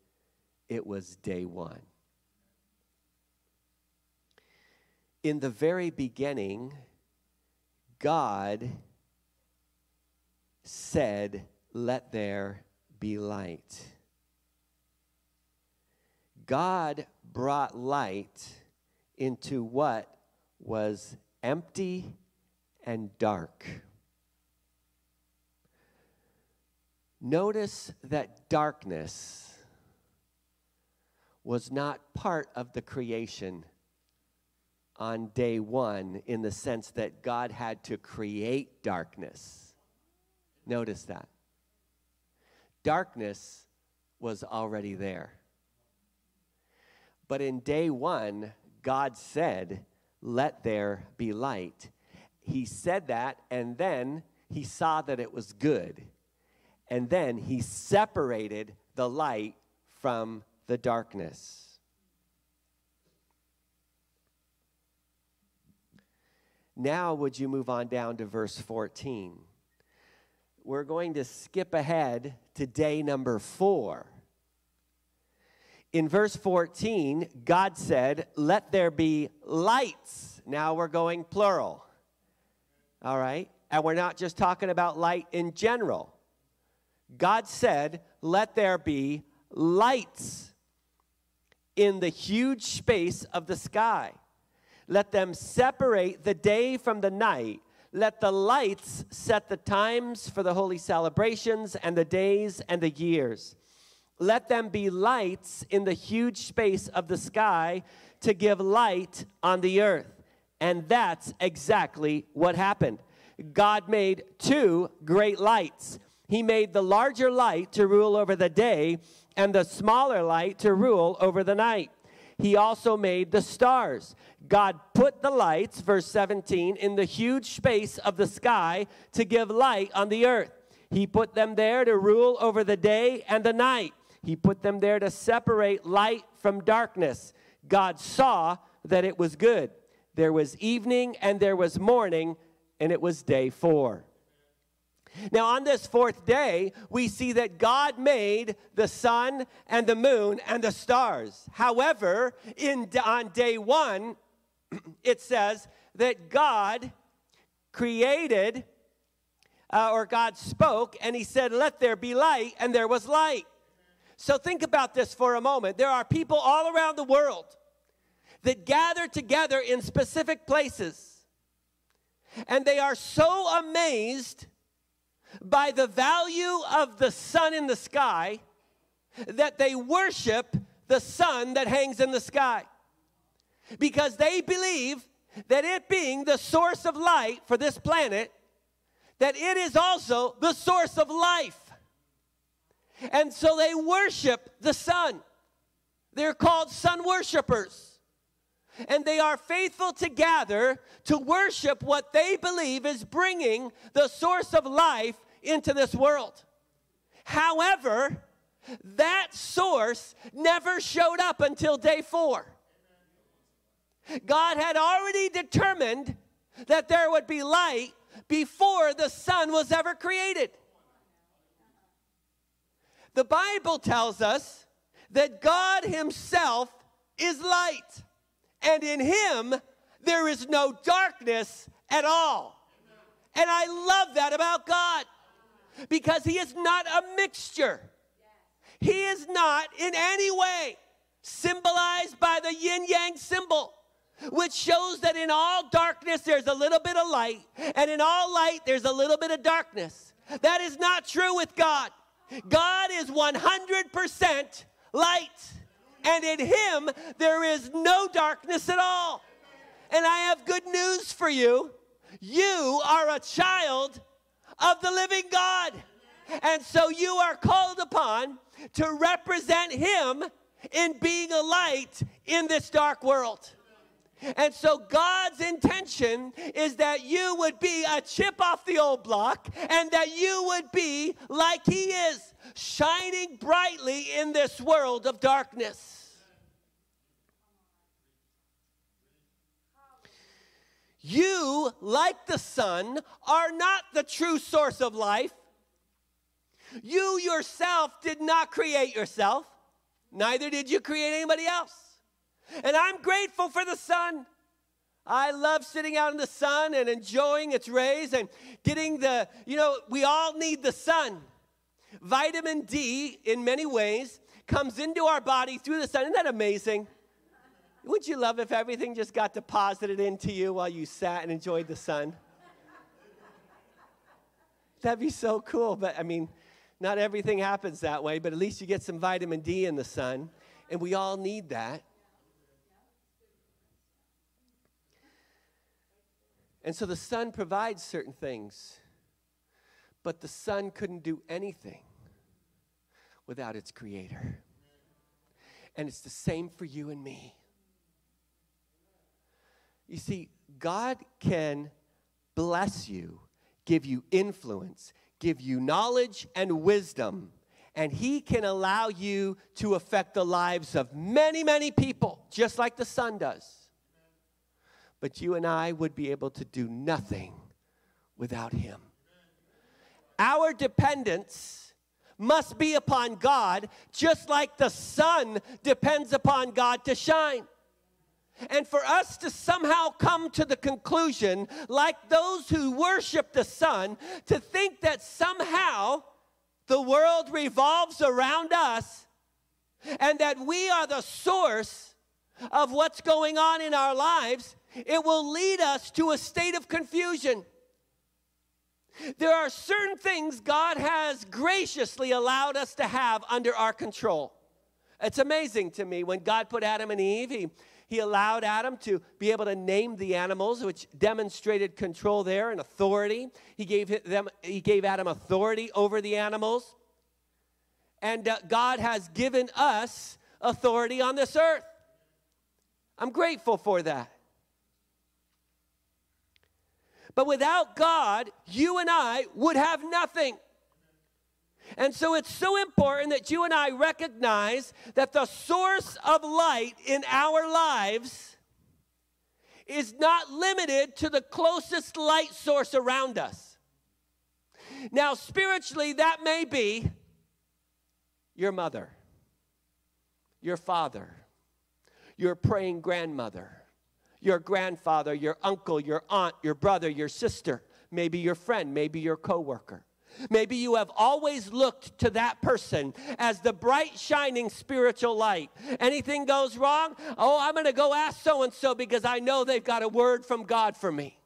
It was day one. In the very beginning, God said, Let there be light. God brought light into what was empty and dark. Notice that darkness was not part of the creation on day one in the sense that God had to create darkness. Notice that. Darkness was already there. But in day one, God said, Let there be light. He said that, and then he saw that it was good. And then he separated the light from the darkness. Now, would you move on down to verse 14? We're going to skip ahead to day number four. In verse 14, God said, Let there be lights. Now we're going plural. All right? And we're not just talking about light in general. God said, Let there be lights in the huge space of the sky. Let them separate the day from the night. Let the lights set the times for the holy celebrations and the days and the years. Let them be lights in the huge space of the sky to give light on the earth. And that's exactly what happened. God made two great lights. He made the larger light to rule over the day, and the smaller light to rule over the night. He also made the stars. God put the lights, verse 17, in the huge space of the sky to give light on the earth. He put them there to rule over the day and the night. He put them there to separate light from darkness. God saw that it was good. There was evening and there was morning, and it was day four. Now, on this fourth day, we see that God made the sun and the moon and the stars. However, in, on day one, it says that God created, uh, or God spoke, and He said, Let there be light, and there was light. So think about this for a moment. There are people all around the world that gather together in specific places, and they are so amazed by the value of the sun in the sky that they worship the sun that hangs in the sky. Because they believe that it being the source of light for this planet, that it is also the source of life. And so they worship the sun. They're called sun worshipers. And they are faithful to gather to worship what they believe is bringing the source of life into this world. However, that source never showed up until day four. God had already determined that there would be light before the sun was ever created. The Bible tells us that God Himself is light, and in Him there is no darkness at all. And I love that about God because He is not a mixture. He is not in any way symbolized by the yin yang symbol, which shows that in all darkness there's a little bit of light, and in all light there's a little bit of darkness. That is not true with God. God is 100% light, and in Him there is no darkness at all. And I have good news for you. You are a child of the living God. And so you are called upon to represent Him in being a light in this dark world. And so God's intention is that you would be a chip off the old block and that you would be like He is, shining brightly in this world of darkness. You, like the sun, are not the true source of life. You yourself did not create yourself, neither did you create anybody else. And I'm grateful for the sun. I love sitting out in the sun and enjoying its rays and getting the, you know, we all need the sun. Vitamin D, in many ways, comes into our body through the sun. Isn't that amazing? Would you love if everything just got deposited into you while you sat and enjoyed the sun? That'd be so cool. But I mean, not everything happens that way, but at least you get some vitamin D in the sun, and we all need that. And so the sun provides certain things, but the sun couldn't do anything without its creator. And it's the same for you and me. You see, God can bless you, give you influence, give you knowledge and wisdom, and He can allow you to affect the lives of many, many people, just like the sun does. But you and I would be able to do nothing without Him. Our dependence must be upon God, just like the sun depends upon God to shine. And for us to somehow come to the conclusion, like those who worship the sun, to think that somehow the world revolves around us and that we are the source of what's going on in our lives, it will lead us to a state of confusion. There are certain things God has graciously allowed us to have under our control. It's amazing to me when God put Adam and Eve, he he allowed Adam to be able to name the animals, which demonstrated control there and authority. He gave, them, he gave Adam authority over the animals. And uh, God has given us authority on this earth. I'm grateful for that. But without God, you and I would have nothing. And so it's so important that you and I recognize that the source of light in our lives is not limited to the closest light source around us. Now, spiritually, that may be your mother, your father, your praying grandmother, your grandfather, your uncle, your aunt, your brother, your sister, maybe your friend, maybe your coworker. Maybe you have always looked to that person as the bright, shining spiritual light. Anything goes wrong? Oh, I'm going to go ask so and so because I know they've got a word from God for me.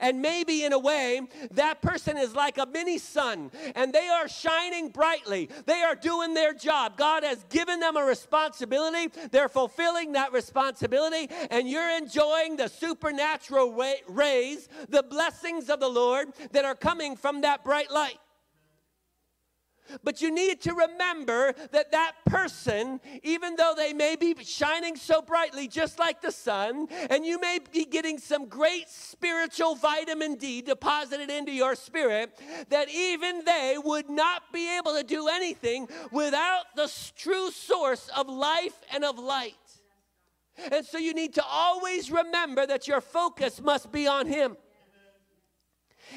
And maybe in a way, that person is like a mini sun and they are shining brightly. They are doing their job. God has given them a responsibility. They're fulfilling that responsibility, and you're enjoying the supernatural rays, the blessings of the Lord that are coming from that bright light. But you need to remember that that person, even though they may be shining so brightly, just like the sun, and you may be getting some great spiritual vitamin D deposited into your spirit, that even they would not be able to do anything without the true source of life and of light. And so you need to always remember that your focus must be on Him.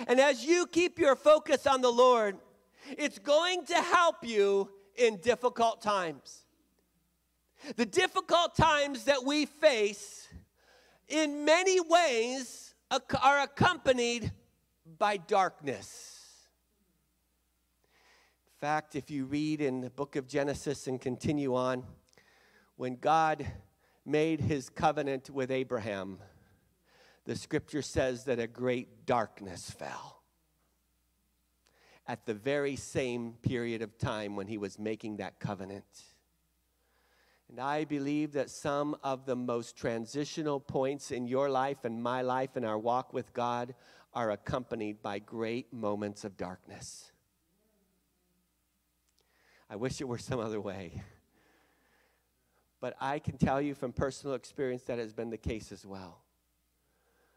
And as you keep your focus on the Lord, it's going to help you in difficult times. The difficult times that we face, in many ways, are accompanied by darkness. In fact, if you read in the book of Genesis and continue on, when God made his covenant with Abraham, the scripture says that a great darkness fell at the very same period of time when he was making that covenant. And I believe that some of the most transitional points in your life and my life and our walk with God are accompanied by great moments of darkness. I wish it were some other way. But I can tell you from personal experience that has been the case as well.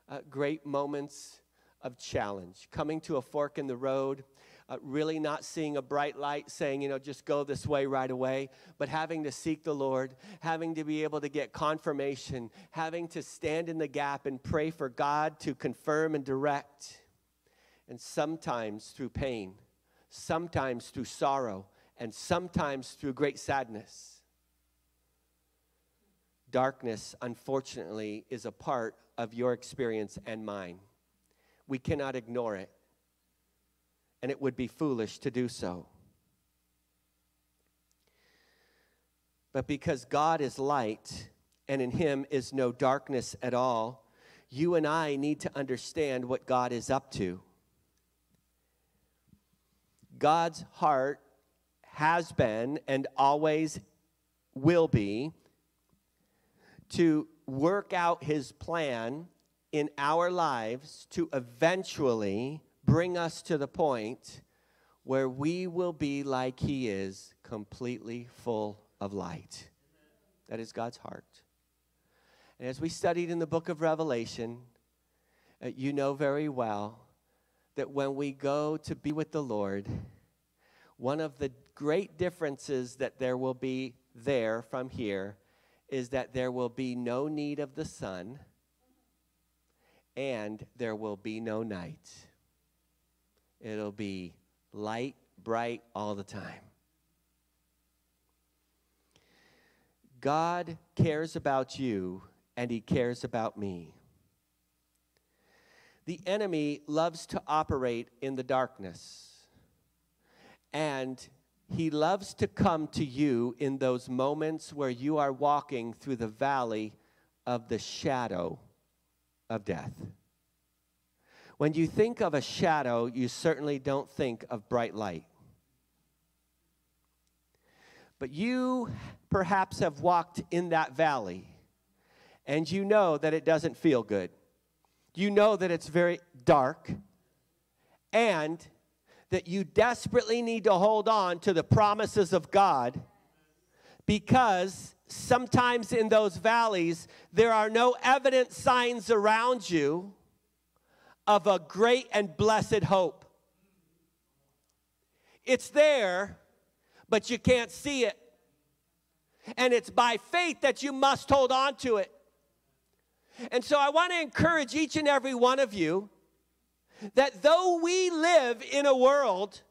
Uh, great moments of challenge, coming to a fork in the road, uh, really not seeing a bright light saying, you know, just go this way right away, but having to seek the Lord, having to be able to get confirmation, having to stand in the gap and pray for God to confirm and direct. And sometimes through pain, sometimes through sorrow, and sometimes through great sadness. Darkness, unfortunately, is a part of your experience and mine. We cannot ignore it and it would be foolish to do so. But because God is light and in him is no darkness at all, you and I need to understand what God is up to. God's heart has been and always will be to work out his plan in our lives to eventually bring us to the point where we will be like He is, completely full of light. That is God's heart. And as we studied in the book of Revelation, uh, you know very well that when we go to be with the Lord, one of the great differences that there will be there from here is that there will be no need of the sun and there will be no night. It'll be light, bright all the time. God cares about you and he cares about me. The enemy loves to operate in the darkness. And he loves to come to you in those moments where you are walking through the valley of the shadow of death. When you think of a shadow, you certainly don't think of bright light. But you perhaps have walked in that valley and you know that it doesn't feel good. You know that it's very dark and that you desperately need to hold on to the promises of God because sometimes in those valleys there are no evident signs around you of a great and blessed hope. It's there, but you can't see it. And it's by faith that you must hold on to it. And so I want to encourage each and every one of you that though we live in a world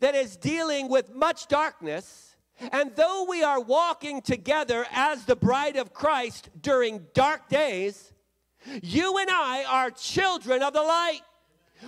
that is dealing with much darkness, and though we are walking together as the bride of Christ during dark days, you and I are children of the light.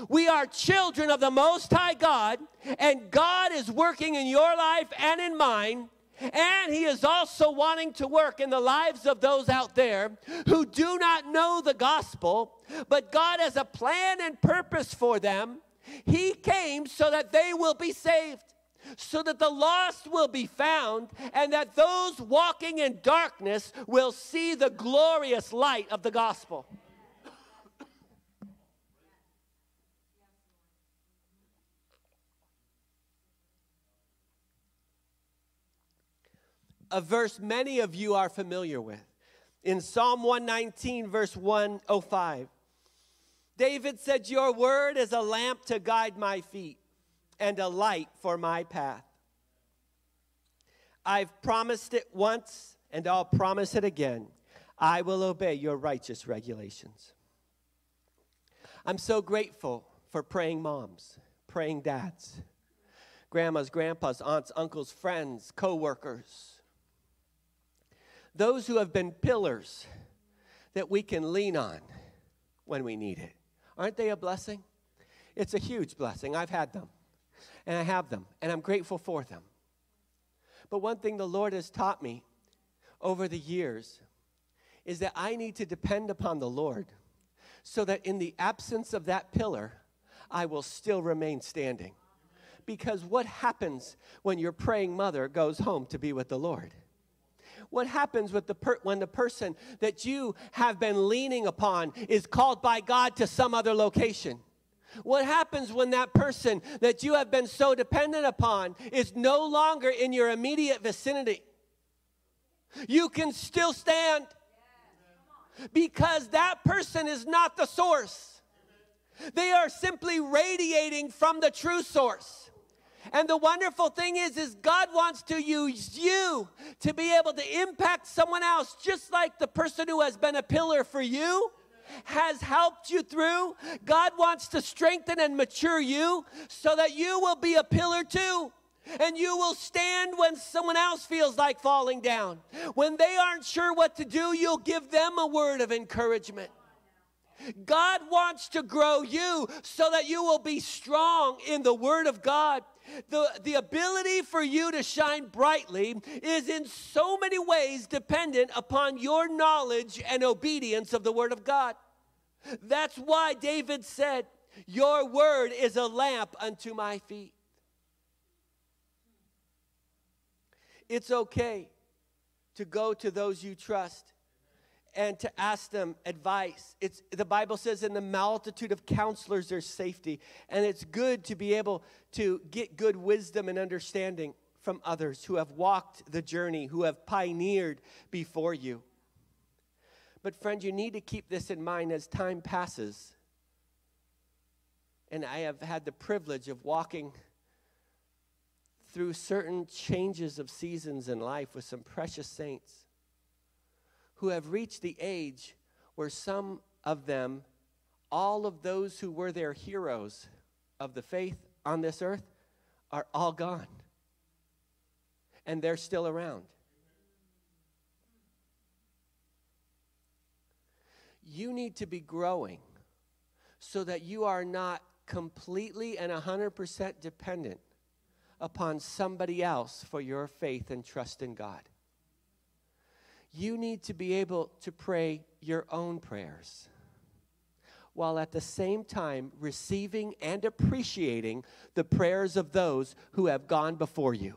We are children of the Most High God, and God is working in your life and in mine. And he is also wanting to work in the lives of those out there who do not know the gospel, but God has a plan and purpose for them. He came so that they will be saved so that the lost will be found and that those walking in darkness will see the glorious light of the gospel. A verse many of you are familiar with. In Psalm 119, verse 105, David said, Your word is a lamp to guide my feet and a light for my path. I've promised it once, and I'll promise it again. I will obey your righteous regulations. I'm so grateful for praying moms, praying dads, grandmas, grandpas, aunts, uncles, friends, co workers, those who have been pillars that we can lean on when we need it. Aren't they a blessing? It's a huge blessing. I've had them and I have them, and I'm grateful for them. But one thing the Lord has taught me over the years is that I need to depend upon the Lord so that in the absence of that pillar, I will still remain standing. Because what happens when your praying mother goes home to be with the Lord? What happens with the per- when the person that you have been leaning upon is called by God to some other location? What happens when that person that you have been so dependent upon is no longer in your immediate vicinity? You can still stand because that person is not the source. They are simply radiating from the true source. And the wonderful thing is is God wants to use you to be able to impact someone else just like the person who has been a pillar for you has helped you through. God wants to strengthen and mature you so that you will be a pillar too. And you will stand when someone else feels like falling down. When they aren't sure what to do, you'll give them a word of encouragement. God wants to grow you so that you will be strong in the Word of God. The, the ability for you to shine brightly is in so many ways dependent upon your knowledge and obedience of the Word of God. That's why David said, Your Word is a lamp unto my feet. It's okay to go to those you trust and to ask them advice. It's the Bible says in the multitude of counselors there's safety, and it's good to be able to get good wisdom and understanding from others who have walked the journey, who have pioneered before you. But friend, you need to keep this in mind as time passes. And I have had the privilege of walking through certain changes of seasons in life with some precious saints who have reached the age where some of them, all of those who were their heroes of the faith on this earth, are all gone. And they're still around. You need to be growing so that you are not completely and 100% dependent upon somebody else for your faith and trust in God. You need to be able to pray your own prayers while at the same time receiving and appreciating the prayers of those who have gone before you.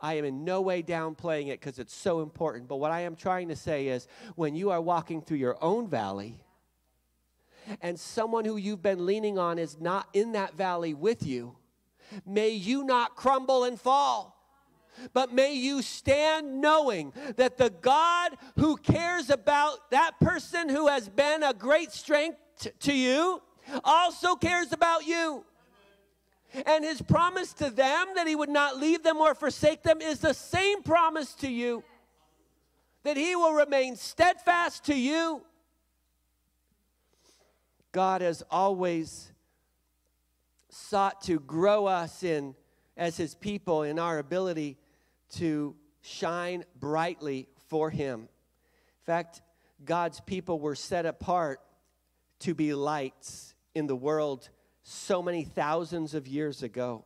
I am in no way downplaying it because it's so important. But what I am trying to say is when you are walking through your own valley and someone who you've been leaning on is not in that valley with you, may you not crumble and fall. But may you stand knowing that the God who cares about that person who has been a great strength to you also cares about you. And his promise to them that he would not leave them or forsake them is the same promise to you that he will remain steadfast to you. God has always sought to grow us in as his people in our ability to shine brightly for him. In fact, God's people were set apart to be lights in the world so many thousands of years ago.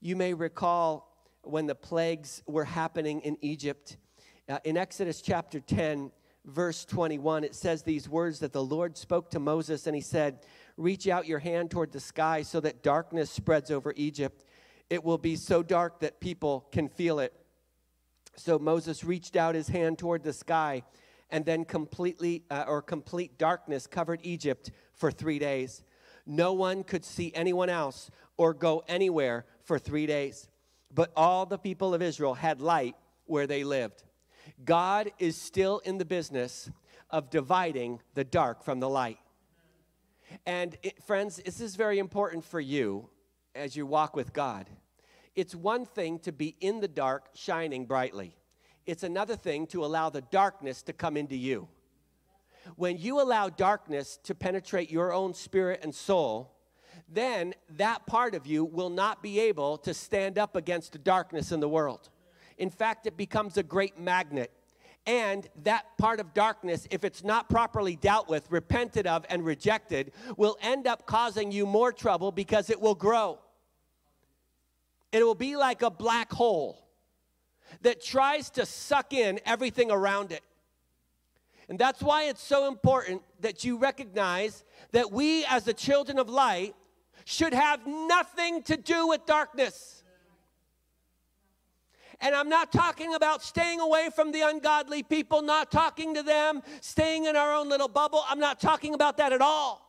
You may recall when the plagues were happening in Egypt. Uh, in Exodus chapter 10, verse 21, it says these words that the Lord spoke to Moses, and he said, Reach out your hand toward the sky so that darkness spreads over Egypt. It will be so dark that people can feel it. So Moses reached out his hand toward the sky, and then completely uh, or complete darkness covered Egypt for three days. No one could see anyone else or go anywhere for three days. But all the people of Israel had light where they lived. God is still in the business of dividing the dark from the light. And it, friends, this is very important for you as you walk with God. It's one thing to be in the dark, shining brightly. It's another thing to allow the darkness to come into you. When you allow darkness to penetrate your own spirit and soul, then that part of you will not be able to stand up against the darkness in the world. In fact, it becomes a great magnet. And that part of darkness, if it's not properly dealt with, repented of, and rejected, will end up causing you more trouble because it will grow. It will be like a black hole that tries to suck in everything around it. And that's why it's so important that you recognize that we, as the children of light, should have nothing to do with darkness. And I'm not talking about staying away from the ungodly people, not talking to them, staying in our own little bubble. I'm not talking about that at all.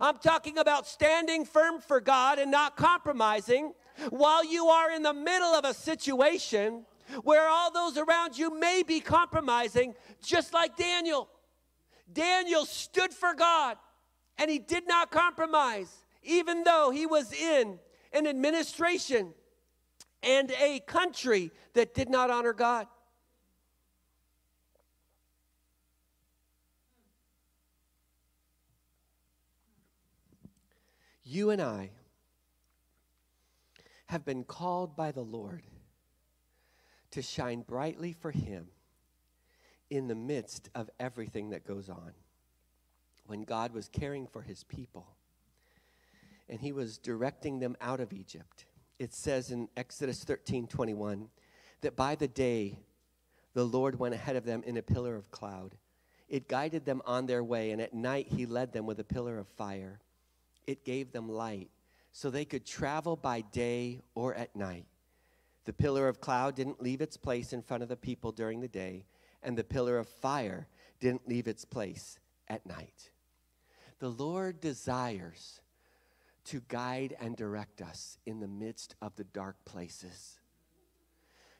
I'm talking about standing firm for God and not compromising while you are in the middle of a situation where all those around you may be compromising, just like Daniel. Daniel stood for God and he did not compromise, even though he was in an administration and a country that did not honor God. You and I have been called by the Lord to shine brightly for Him in the midst of everything that goes on. When God was caring for His people and He was directing them out of Egypt, it says in Exodus 13 21 that by the day the Lord went ahead of them in a pillar of cloud. It guided them on their way, and at night He led them with a pillar of fire. It gave them light so they could travel by day or at night. The pillar of cloud didn't leave its place in front of the people during the day, and the pillar of fire didn't leave its place at night. The Lord desires to guide and direct us in the midst of the dark places.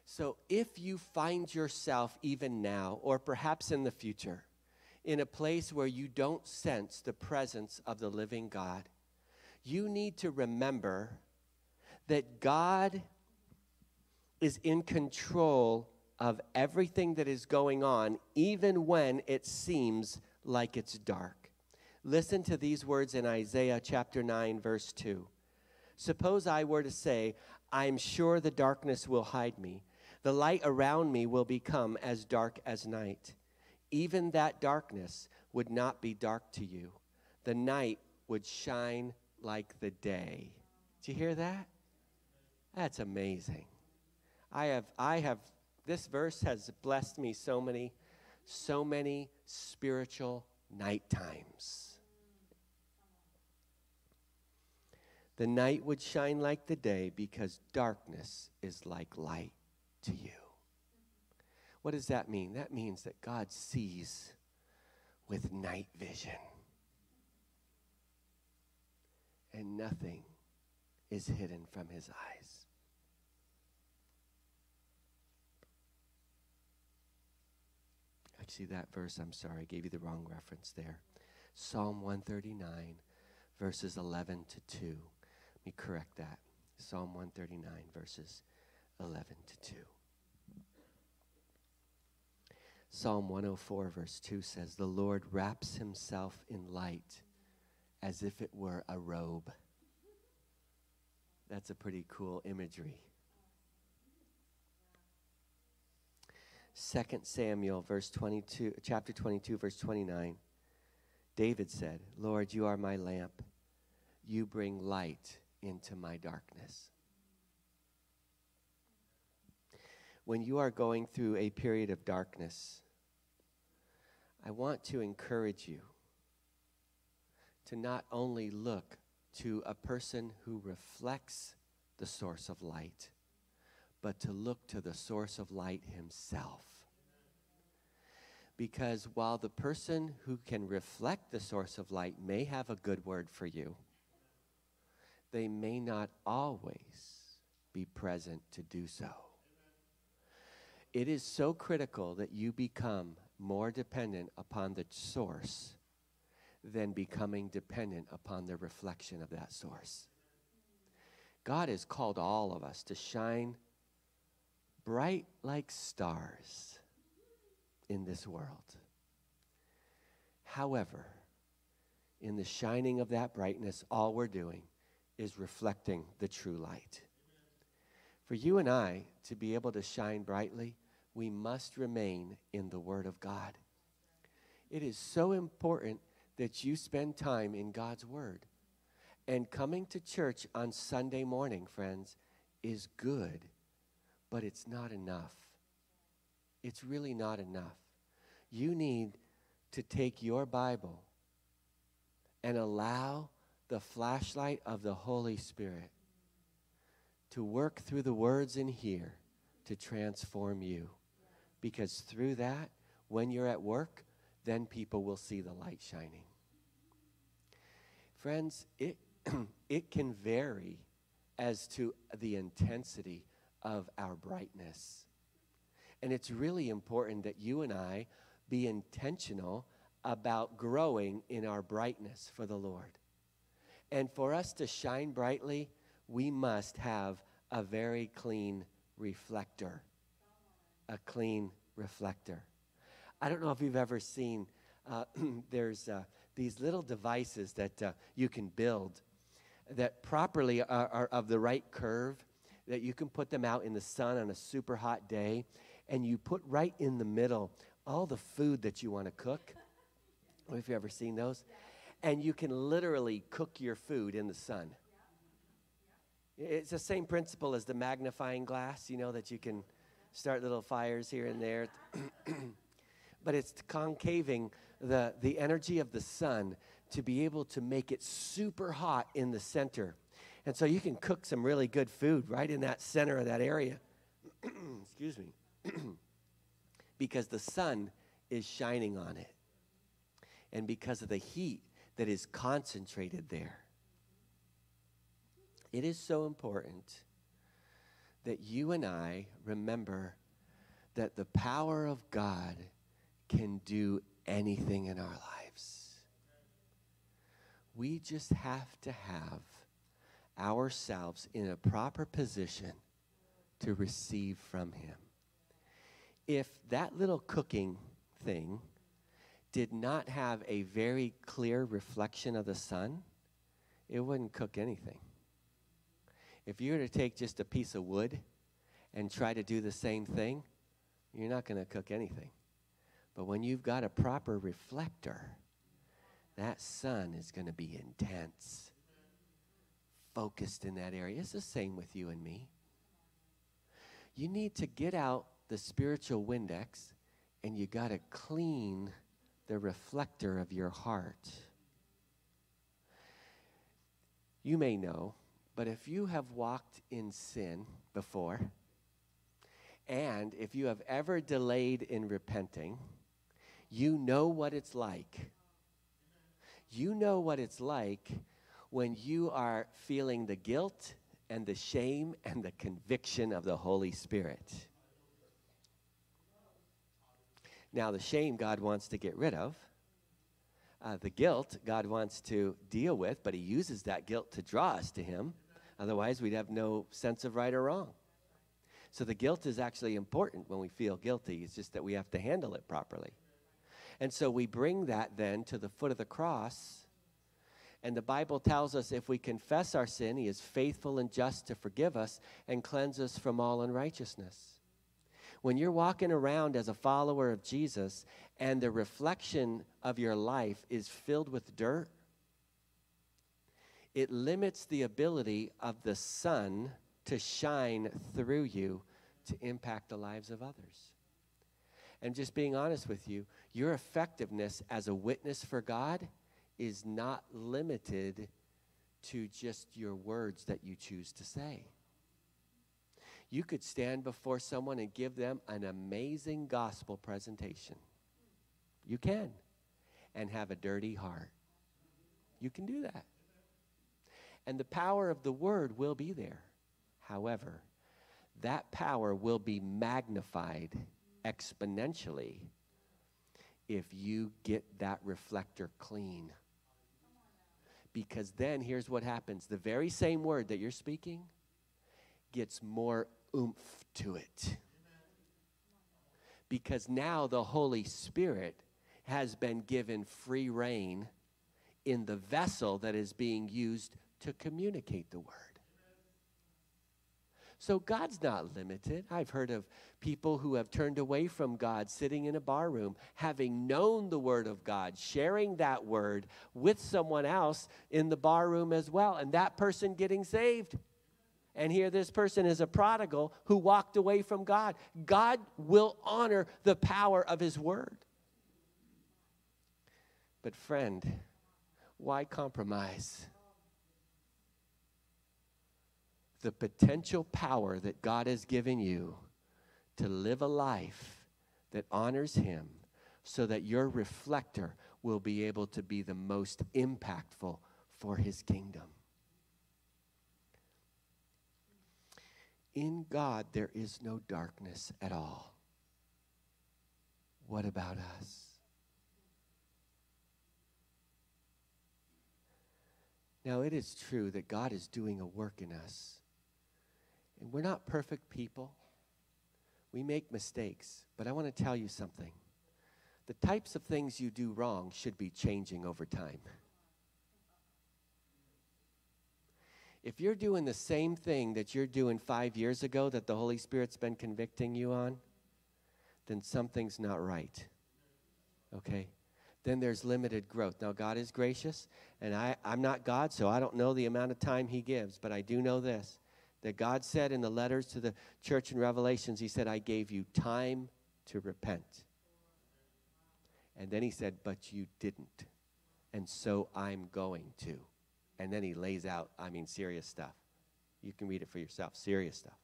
So if you find yourself even now, or perhaps in the future, in a place where you don't sense the presence of the living God, you need to remember that God is in control of everything that is going on, even when it seems like it's dark. Listen to these words in Isaiah chapter 9, verse 2. Suppose I were to say, I'm sure the darkness will hide me, the light around me will become as dark as night. Even that darkness would not be dark to you, the night would shine like the day. Did you hear that? That's amazing. I have, I have, this verse has blessed me so many, so many spiritual night times. The night would shine like the day because darkness is like light to you. What does that mean? That means that God sees with night vision. And nothing is hidden from his eyes. Actually, that verse, I'm sorry, I gave you the wrong reference there. Psalm 139, verses 11 to 2. Let me correct that. Psalm 139, verses 11 to 2. Psalm 104, verse 2 says, The Lord wraps himself in light as if it were a robe. That's a pretty cool imagery. 2 Samuel verse 22 chapter 22 verse 29 David said, "Lord, you are my lamp. You bring light into my darkness." When you are going through a period of darkness, I want to encourage you to not only look to a person who reflects the source of light, but to look to the source of light himself. Because while the person who can reflect the source of light may have a good word for you, they may not always be present to do so. It is so critical that you become more dependent upon the source than becoming dependent upon the reflection of that source. God has called all of us to shine bright like stars in this world. However, in the shining of that brightness, all we're doing is reflecting the true light. For you and I to be able to shine brightly, we must remain in the Word of God. It is so important that you spend time in God's Word. And coming to church on Sunday morning, friends, is good, but it's not enough. It's really not enough. You need to take your Bible and allow the flashlight of the Holy Spirit to work through the words in here to transform you. Because through that, when you're at work, then people will see the light shining. Friends, it, it can vary as to the intensity of our brightness. And it's really important that you and I be intentional about growing in our brightness for the Lord. And for us to shine brightly, we must have a very clean reflector. A clean reflector. I don't know if you've ever seen, uh, there's uh, these little devices that uh, you can build that properly are, are of the right curve, that you can put them out in the sun on a super hot day, and you put right in the middle all the food that you want to cook. Have you ever seen those? And you can literally cook your food in the sun. It's the same principle as the magnifying glass, you know, that you can start little fires here and there. but it's concaving the, the energy of the sun to be able to make it super hot in the center. And so you can cook some really good food right in that center of that area. Excuse me. because the sun is shining on it. And because of the heat that is concentrated there. It is so important that you and I remember that the power of God can do anything in our lives. We just have to have ourselves in a proper position to receive from Him. If that little cooking thing did not have a very clear reflection of the sun, it wouldn't cook anything. If you were to take just a piece of wood and try to do the same thing, you're not going to cook anything. But when you've got a proper reflector, that sun is going to be intense, focused in that area. It's the same with you and me. You need to get out the spiritual Windex and you got to clean the reflector of your heart. You may know, but if you have walked in sin before, and if you have ever delayed in repenting, you know what it's like. You know what it's like when you are feeling the guilt and the shame and the conviction of the Holy Spirit. Now, the shame God wants to get rid of. Uh, the guilt God wants to deal with, but He uses that guilt to draw us to Him. Otherwise, we'd have no sense of right or wrong. So the guilt is actually important when we feel guilty. It's just that we have to handle it properly. And so we bring that then to the foot of the cross. And the Bible tells us if we confess our sin, He is faithful and just to forgive us and cleanse us from all unrighteousness. When you're walking around as a follower of Jesus and the reflection of your life is filled with dirt, it limits the ability of the sun to shine through you to impact the lives of others. And just being honest with you, your effectiveness as a witness for God is not limited to just your words that you choose to say. You could stand before someone and give them an amazing gospel presentation. You can. And have a dirty heart. You can do that. And the power of the word will be there. However, that power will be magnified exponentially if you get that reflector clean. Because then here's what happens the very same word that you're speaking gets more oomph to it. Because now the Holy Spirit has been given free rein in the vessel that is being used to communicate the word. So God's not limited. I've heard of people who have turned away from God sitting in a bar room, having known the word of God, sharing that word with someone else in the bar room as well, and that person getting saved. And here, this person is a prodigal who walked away from God. God will honor the power of his word. But, friend, why compromise? The potential power that God has given you to live a life that honors Him so that your reflector will be able to be the most impactful for His kingdom. In God, there is no darkness at all. What about us? Now, it is true that God is doing a work in us. And we're not perfect people. We make mistakes. But I want to tell you something. The types of things you do wrong should be changing over time. If you're doing the same thing that you're doing five years ago that the Holy Spirit's been convicting you on, then something's not right. Okay? Then there's limited growth. Now, God is gracious, and I, I'm not God, so I don't know the amount of time He gives, but I do know this that God said in the letters to the church in Revelations, He said, I gave you time to repent. And then He said, But you didn't. And so I'm going to. And then He lays out, I mean, serious stuff. You can read it for yourself, serious stuff.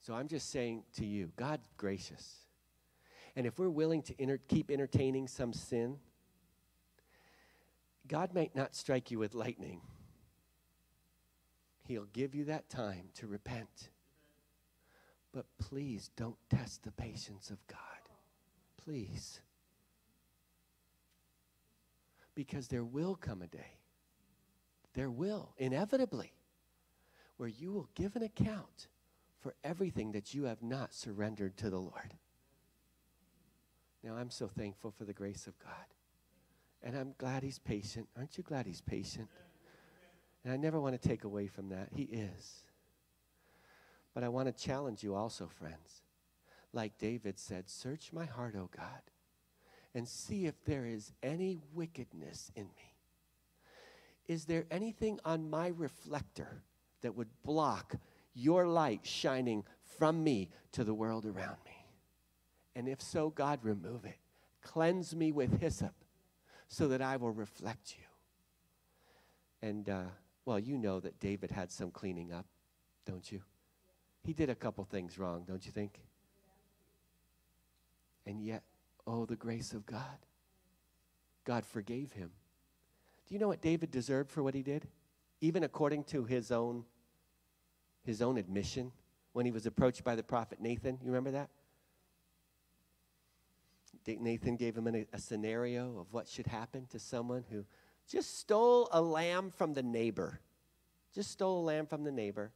So I'm just saying to you, God's gracious. And if we're willing to keep entertaining some sin, God might not strike you with lightning. He'll give you that time to repent. But please don't test the patience of God. Please. Because there will come a day, there will, inevitably, where you will give an account for everything that you have not surrendered to the Lord. Now, I'm so thankful for the grace of God. And I'm glad He's patient. Aren't you glad He's patient? And I never want to take away from that. He is. But I want to challenge you also, friends. Like David said, Search my heart, O God, and see if there is any wickedness in me. Is there anything on my reflector that would block your light shining from me to the world around me? And if so, God, remove it. Cleanse me with hyssop so that I will reflect you. And, uh, well, you know that David had some cleaning up, don't you? He did a couple things wrong, don't you think? And yet, oh, the grace of God. God forgave him. Do you know what David deserved for what he did? Even according to his own his own admission when he was approached by the prophet Nathan. You remember that? Nathan gave him a, a scenario of what should happen to someone who just stole a lamb from the neighbor. Just stole a lamb from the neighbor.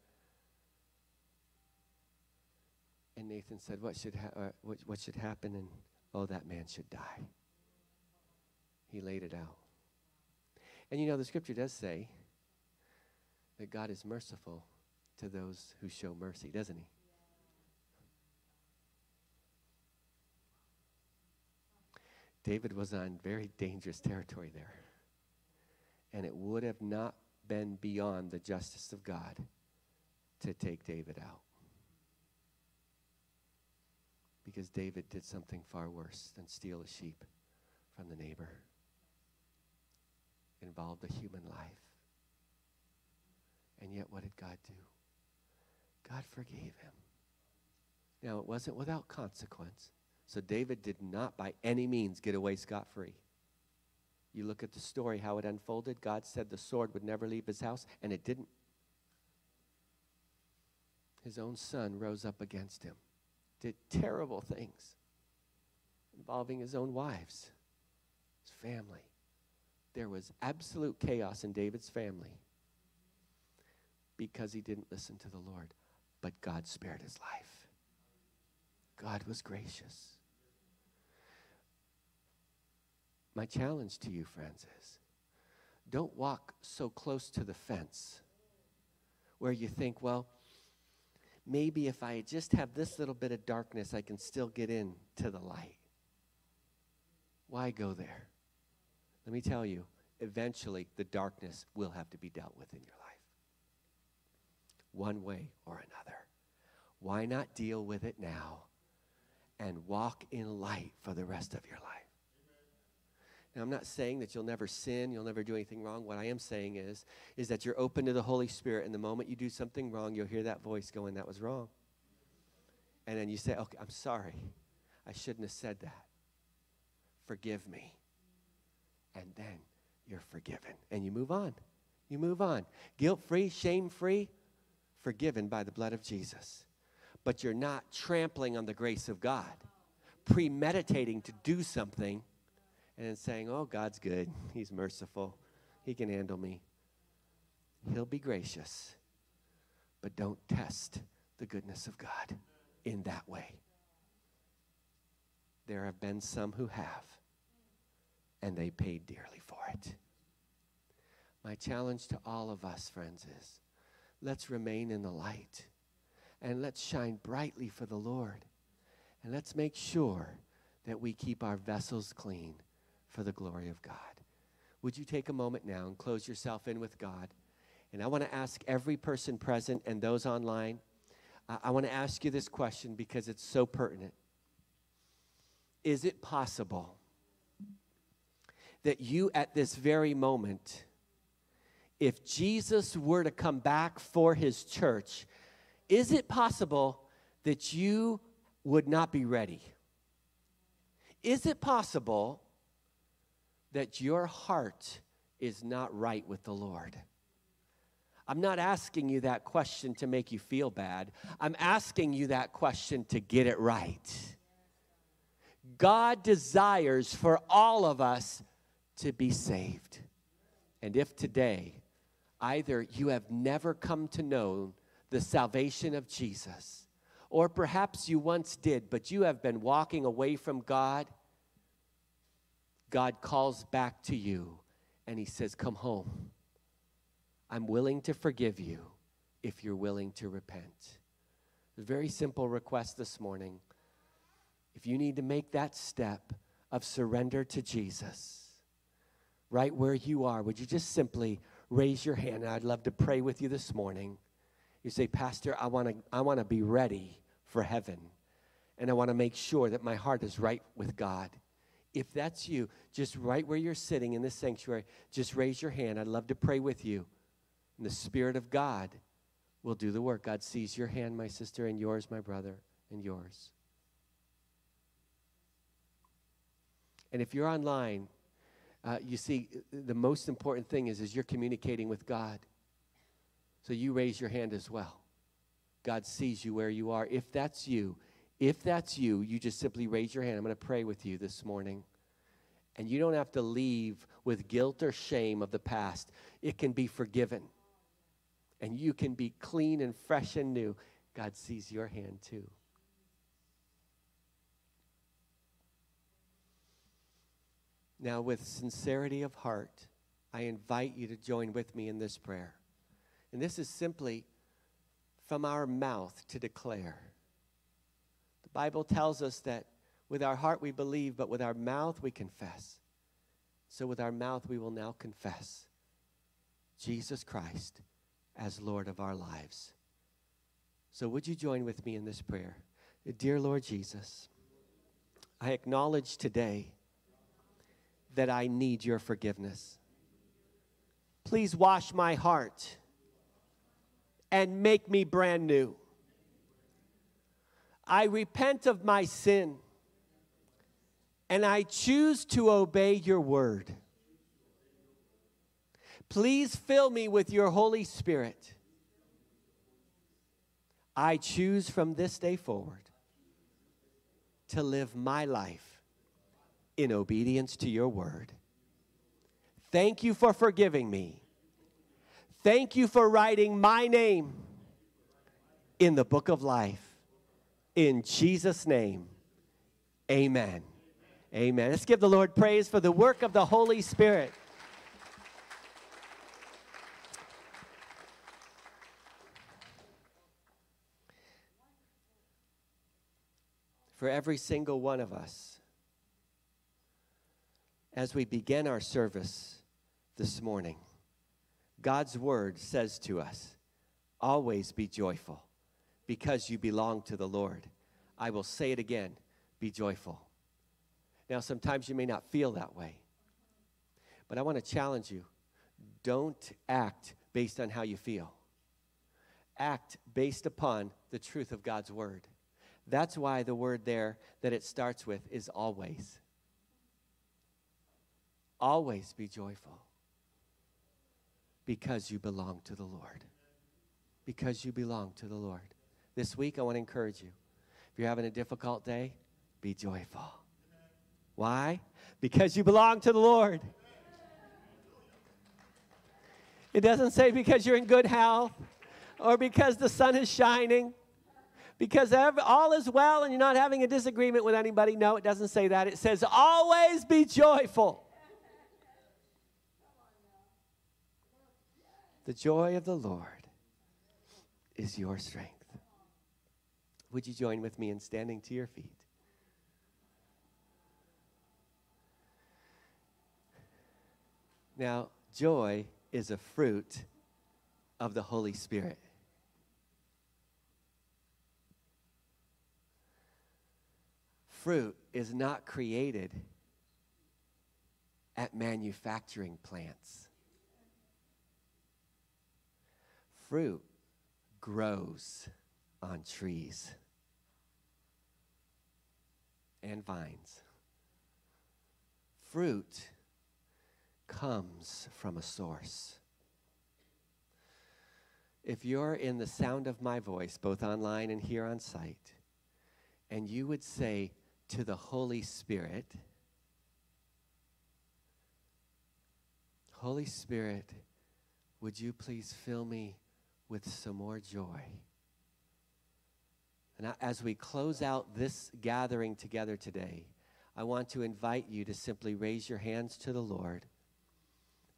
And Nathan said, What should, ha- uh, what, what should happen? And oh, that man should die. He laid it out. And you know, the scripture does say that God is merciful to those who show mercy, doesn't he? David was on very dangerous territory there. And it would have not been beyond the justice of God to take David out. Because David did something far worse than steal a sheep from the neighbor. It involved a human life. And yet, what did God do? God forgave him. Now, it wasn't without consequence. So David did not by any means get away scot free. You look at the story, how it unfolded. God said the sword would never leave his house, and it didn't. His own son rose up against him, did terrible things involving his own wives, his family. There was absolute chaos in David's family because he didn't listen to the Lord. But God spared his life. God was gracious. My challenge to you, friends, is don't walk so close to the fence where you think, well, maybe if I just have this little bit of darkness, I can still get in to the light. Why go there? Let me tell you, eventually the darkness will have to be dealt with in your life, one way or another. Why not deal with it now and walk in light for the rest of your life? Now, I'm not saying that you'll never sin, you'll never do anything wrong. What I am saying is, is that you're open to the Holy Spirit, and the moment you do something wrong, you'll hear that voice going, That was wrong. And then you say, Okay, I'm sorry. I shouldn't have said that. Forgive me. And then you're forgiven. And you move on. You move on. Guilt free, shame free, forgiven by the blood of Jesus. But you're not trampling on the grace of God, premeditating to do something and saying, Oh, God's good. He's merciful. He can handle me. He'll be gracious. But don't test the goodness of God in that way. There have been some who have, and they paid dearly for it. My challenge to all of us, friends, is let's remain in the light and let's shine brightly for the Lord. And let's make sure that we keep our vessels clean for the glory of God. Would you take a moment now and close yourself in with God? And I want to ask every person present and those online, I, I want to ask you this question because it's so pertinent. Is it possible that you at this very moment, if Jesus were to come back for his church, is it possible that you would not be ready? Is it possible that your heart is not right with the Lord? I'm not asking you that question to make you feel bad. I'm asking you that question to get it right. God desires for all of us to be saved. And if today either you have never come to know the salvation of Jesus, or perhaps you once did, but you have been walking away from God, God calls back to you and He says, Come home. I'm willing to forgive you if you're willing to repent. A very simple request this morning. If you need to make that step of surrender to Jesus, right where you are, would you just simply raise your hand? I'd love to pray with you this morning. You say, Pastor, I want to I want to be ready for heaven. And I want to make sure that my heart is right with God. If that's you, just right where you're sitting in this sanctuary, just raise your hand. I'd love to pray with you. And the Spirit of God will do the work. God sees your hand, my sister, and yours, my brother, and yours. And if you're online, uh, you see, the most important thing is, is you're communicating with God. So you raise your hand as well. God sees you where you are. If that's you, if that's you, you just simply raise your hand. I'm going to pray with you this morning. And you don't have to leave with guilt or shame of the past. It can be forgiven. And you can be clean and fresh and new. God sees your hand too. Now, with sincerity of heart, I invite you to join with me in this prayer. And this is simply from our mouth to declare. Bible tells us that with our heart we believe, but with our mouth we confess. So with our mouth we will now confess Jesus Christ as Lord of our lives. So would you join with me in this prayer? Dear Lord Jesus, I acknowledge today that I need your forgiveness. Please wash my heart and make me brand new. I repent of my sin and I choose to obey your word. Please fill me with your Holy Spirit. I choose from this day forward to live my life in obedience to your word. Thank you for forgiving me. Thank you for writing my name in the book of life. In Jesus' name, amen. Amen. Let's give the Lord praise for the work of the Holy Spirit. For every single one of us, as we begin our service this morning, God's word says to us, always be joyful because you belong to the Lord. I will say it again be joyful. Now, sometimes you may not feel that way. But I want to challenge you don't act based on how you feel, act based upon the truth of God's word. That's why the word there that it starts with is always. Always be joyful because you belong to the Lord. Because you belong to the Lord. This week, I want to encourage you. If you're having a difficult day, be joyful. Why? Because you belong to the Lord. It doesn't say because you're in good health or because the sun is shining, because all is well and you're not having a disagreement with anybody. No, it doesn't say that. It says always be joyful. The joy of the Lord is your strength. Would you join with me in standing to your feet? Now, joy is a fruit of the Holy Spirit. Fruit is not created at manufacturing plants. Fruit grows on trees and vines. Fruit comes from a source. If you're in the sound of my voice, both online and here on site, and you would say to the Holy Spirit, Holy Spirit, would you please fill me with some more joy? And as we close out this gathering together today, I want to invite you to simply raise your hands to the Lord.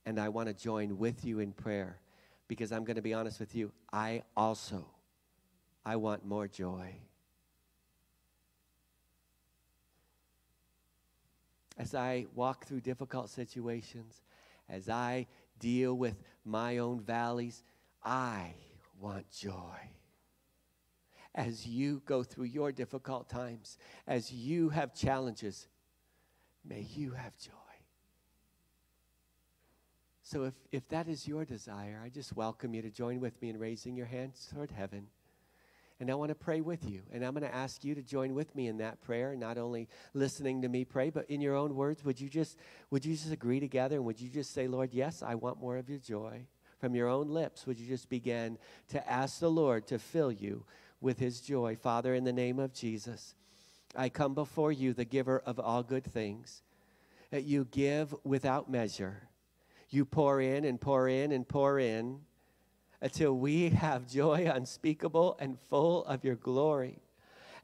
And I want to join with you in prayer because I'm going to be honest with you. I also, I want more joy. As I walk through difficult situations, as I deal with my own valleys, I want joy as you go through your difficult times, as you have challenges, may you have joy. So, if, if that is your desire, I just welcome you to join with me in raising your hands toward heaven. And I want to pray with you. And I'm going to ask you to join with me in that prayer, not only listening to me pray, but in your own words, would you just would you just agree together and would you just say, Lord, yes, I want more of your joy? From your own lips, would you just begin to ask the Lord to fill you with his joy. Father, in the name of Jesus, I come before you, the giver of all good things, that you give without measure. You pour in and pour in and pour in until we have joy unspeakable and full of your glory.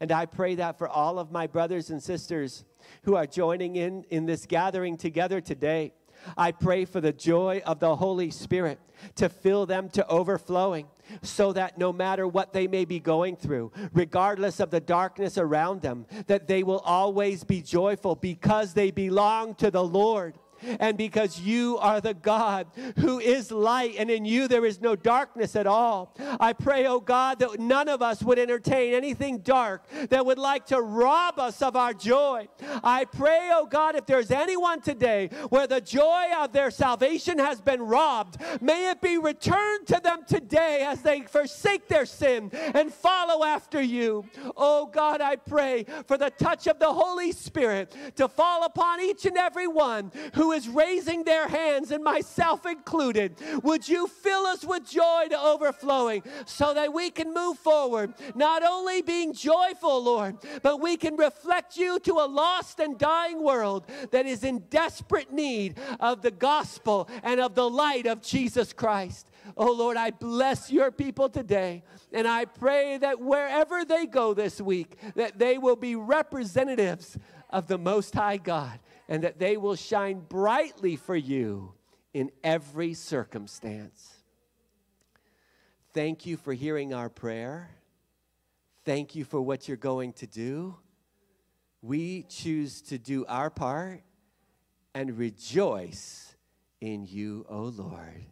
And I pray that for all of my brothers and sisters who are joining in in this gathering together today. I pray for the joy of the Holy Spirit to fill them to overflowing so that no matter what they may be going through, regardless of the darkness around them, that they will always be joyful because they belong to the Lord and because you are the God who is light, and in you there is no darkness at all. I pray, oh God, that none of us would entertain anything dark that would like to rob us of our joy. I pray, oh God, if there's anyone today where the joy of their salvation has been robbed, may it be returned to them today as they forsake their sin and follow after you. Oh God, I pray for the touch of the Holy Spirit to fall upon each and every one who is raising their hands, and myself included, would you fill us with joy to overflowing so that we can move forward, not only being joyful, Lord, but we can reflect you to a lost and dying world that is in desperate need of the gospel and of the light of Jesus Christ. Oh Lord, I bless your people today. And I pray that wherever they go this week, that they will be representatives of the Most High God and that they will shine brightly for you in every circumstance. Thank you for hearing our prayer. Thank you for what you're going to do. We choose to do our part and rejoice in you, O oh Lord.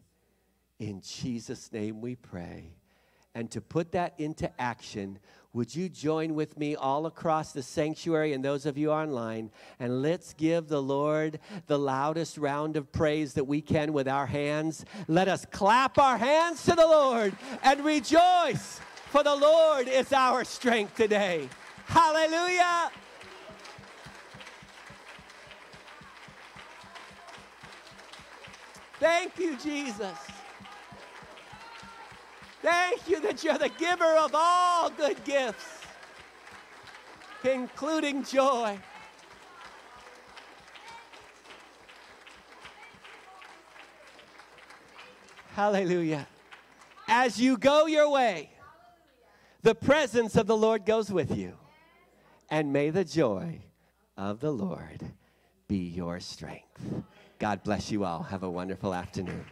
In Jesus' name we pray. and to put that into action, would you join with me all across the sanctuary and those of you online? And let's give the Lord the loudest round of praise that we can with our hands. Let us clap our hands to the Lord and rejoice, for the Lord is our strength today. Hallelujah. Thank you, Jesus. Thank you that you're the giver of all good gifts, including joy. Hallelujah. As you go your way, the presence of the Lord goes with you. And may the joy of the Lord be your strength. God bless you all. Have a wonderful afternoon.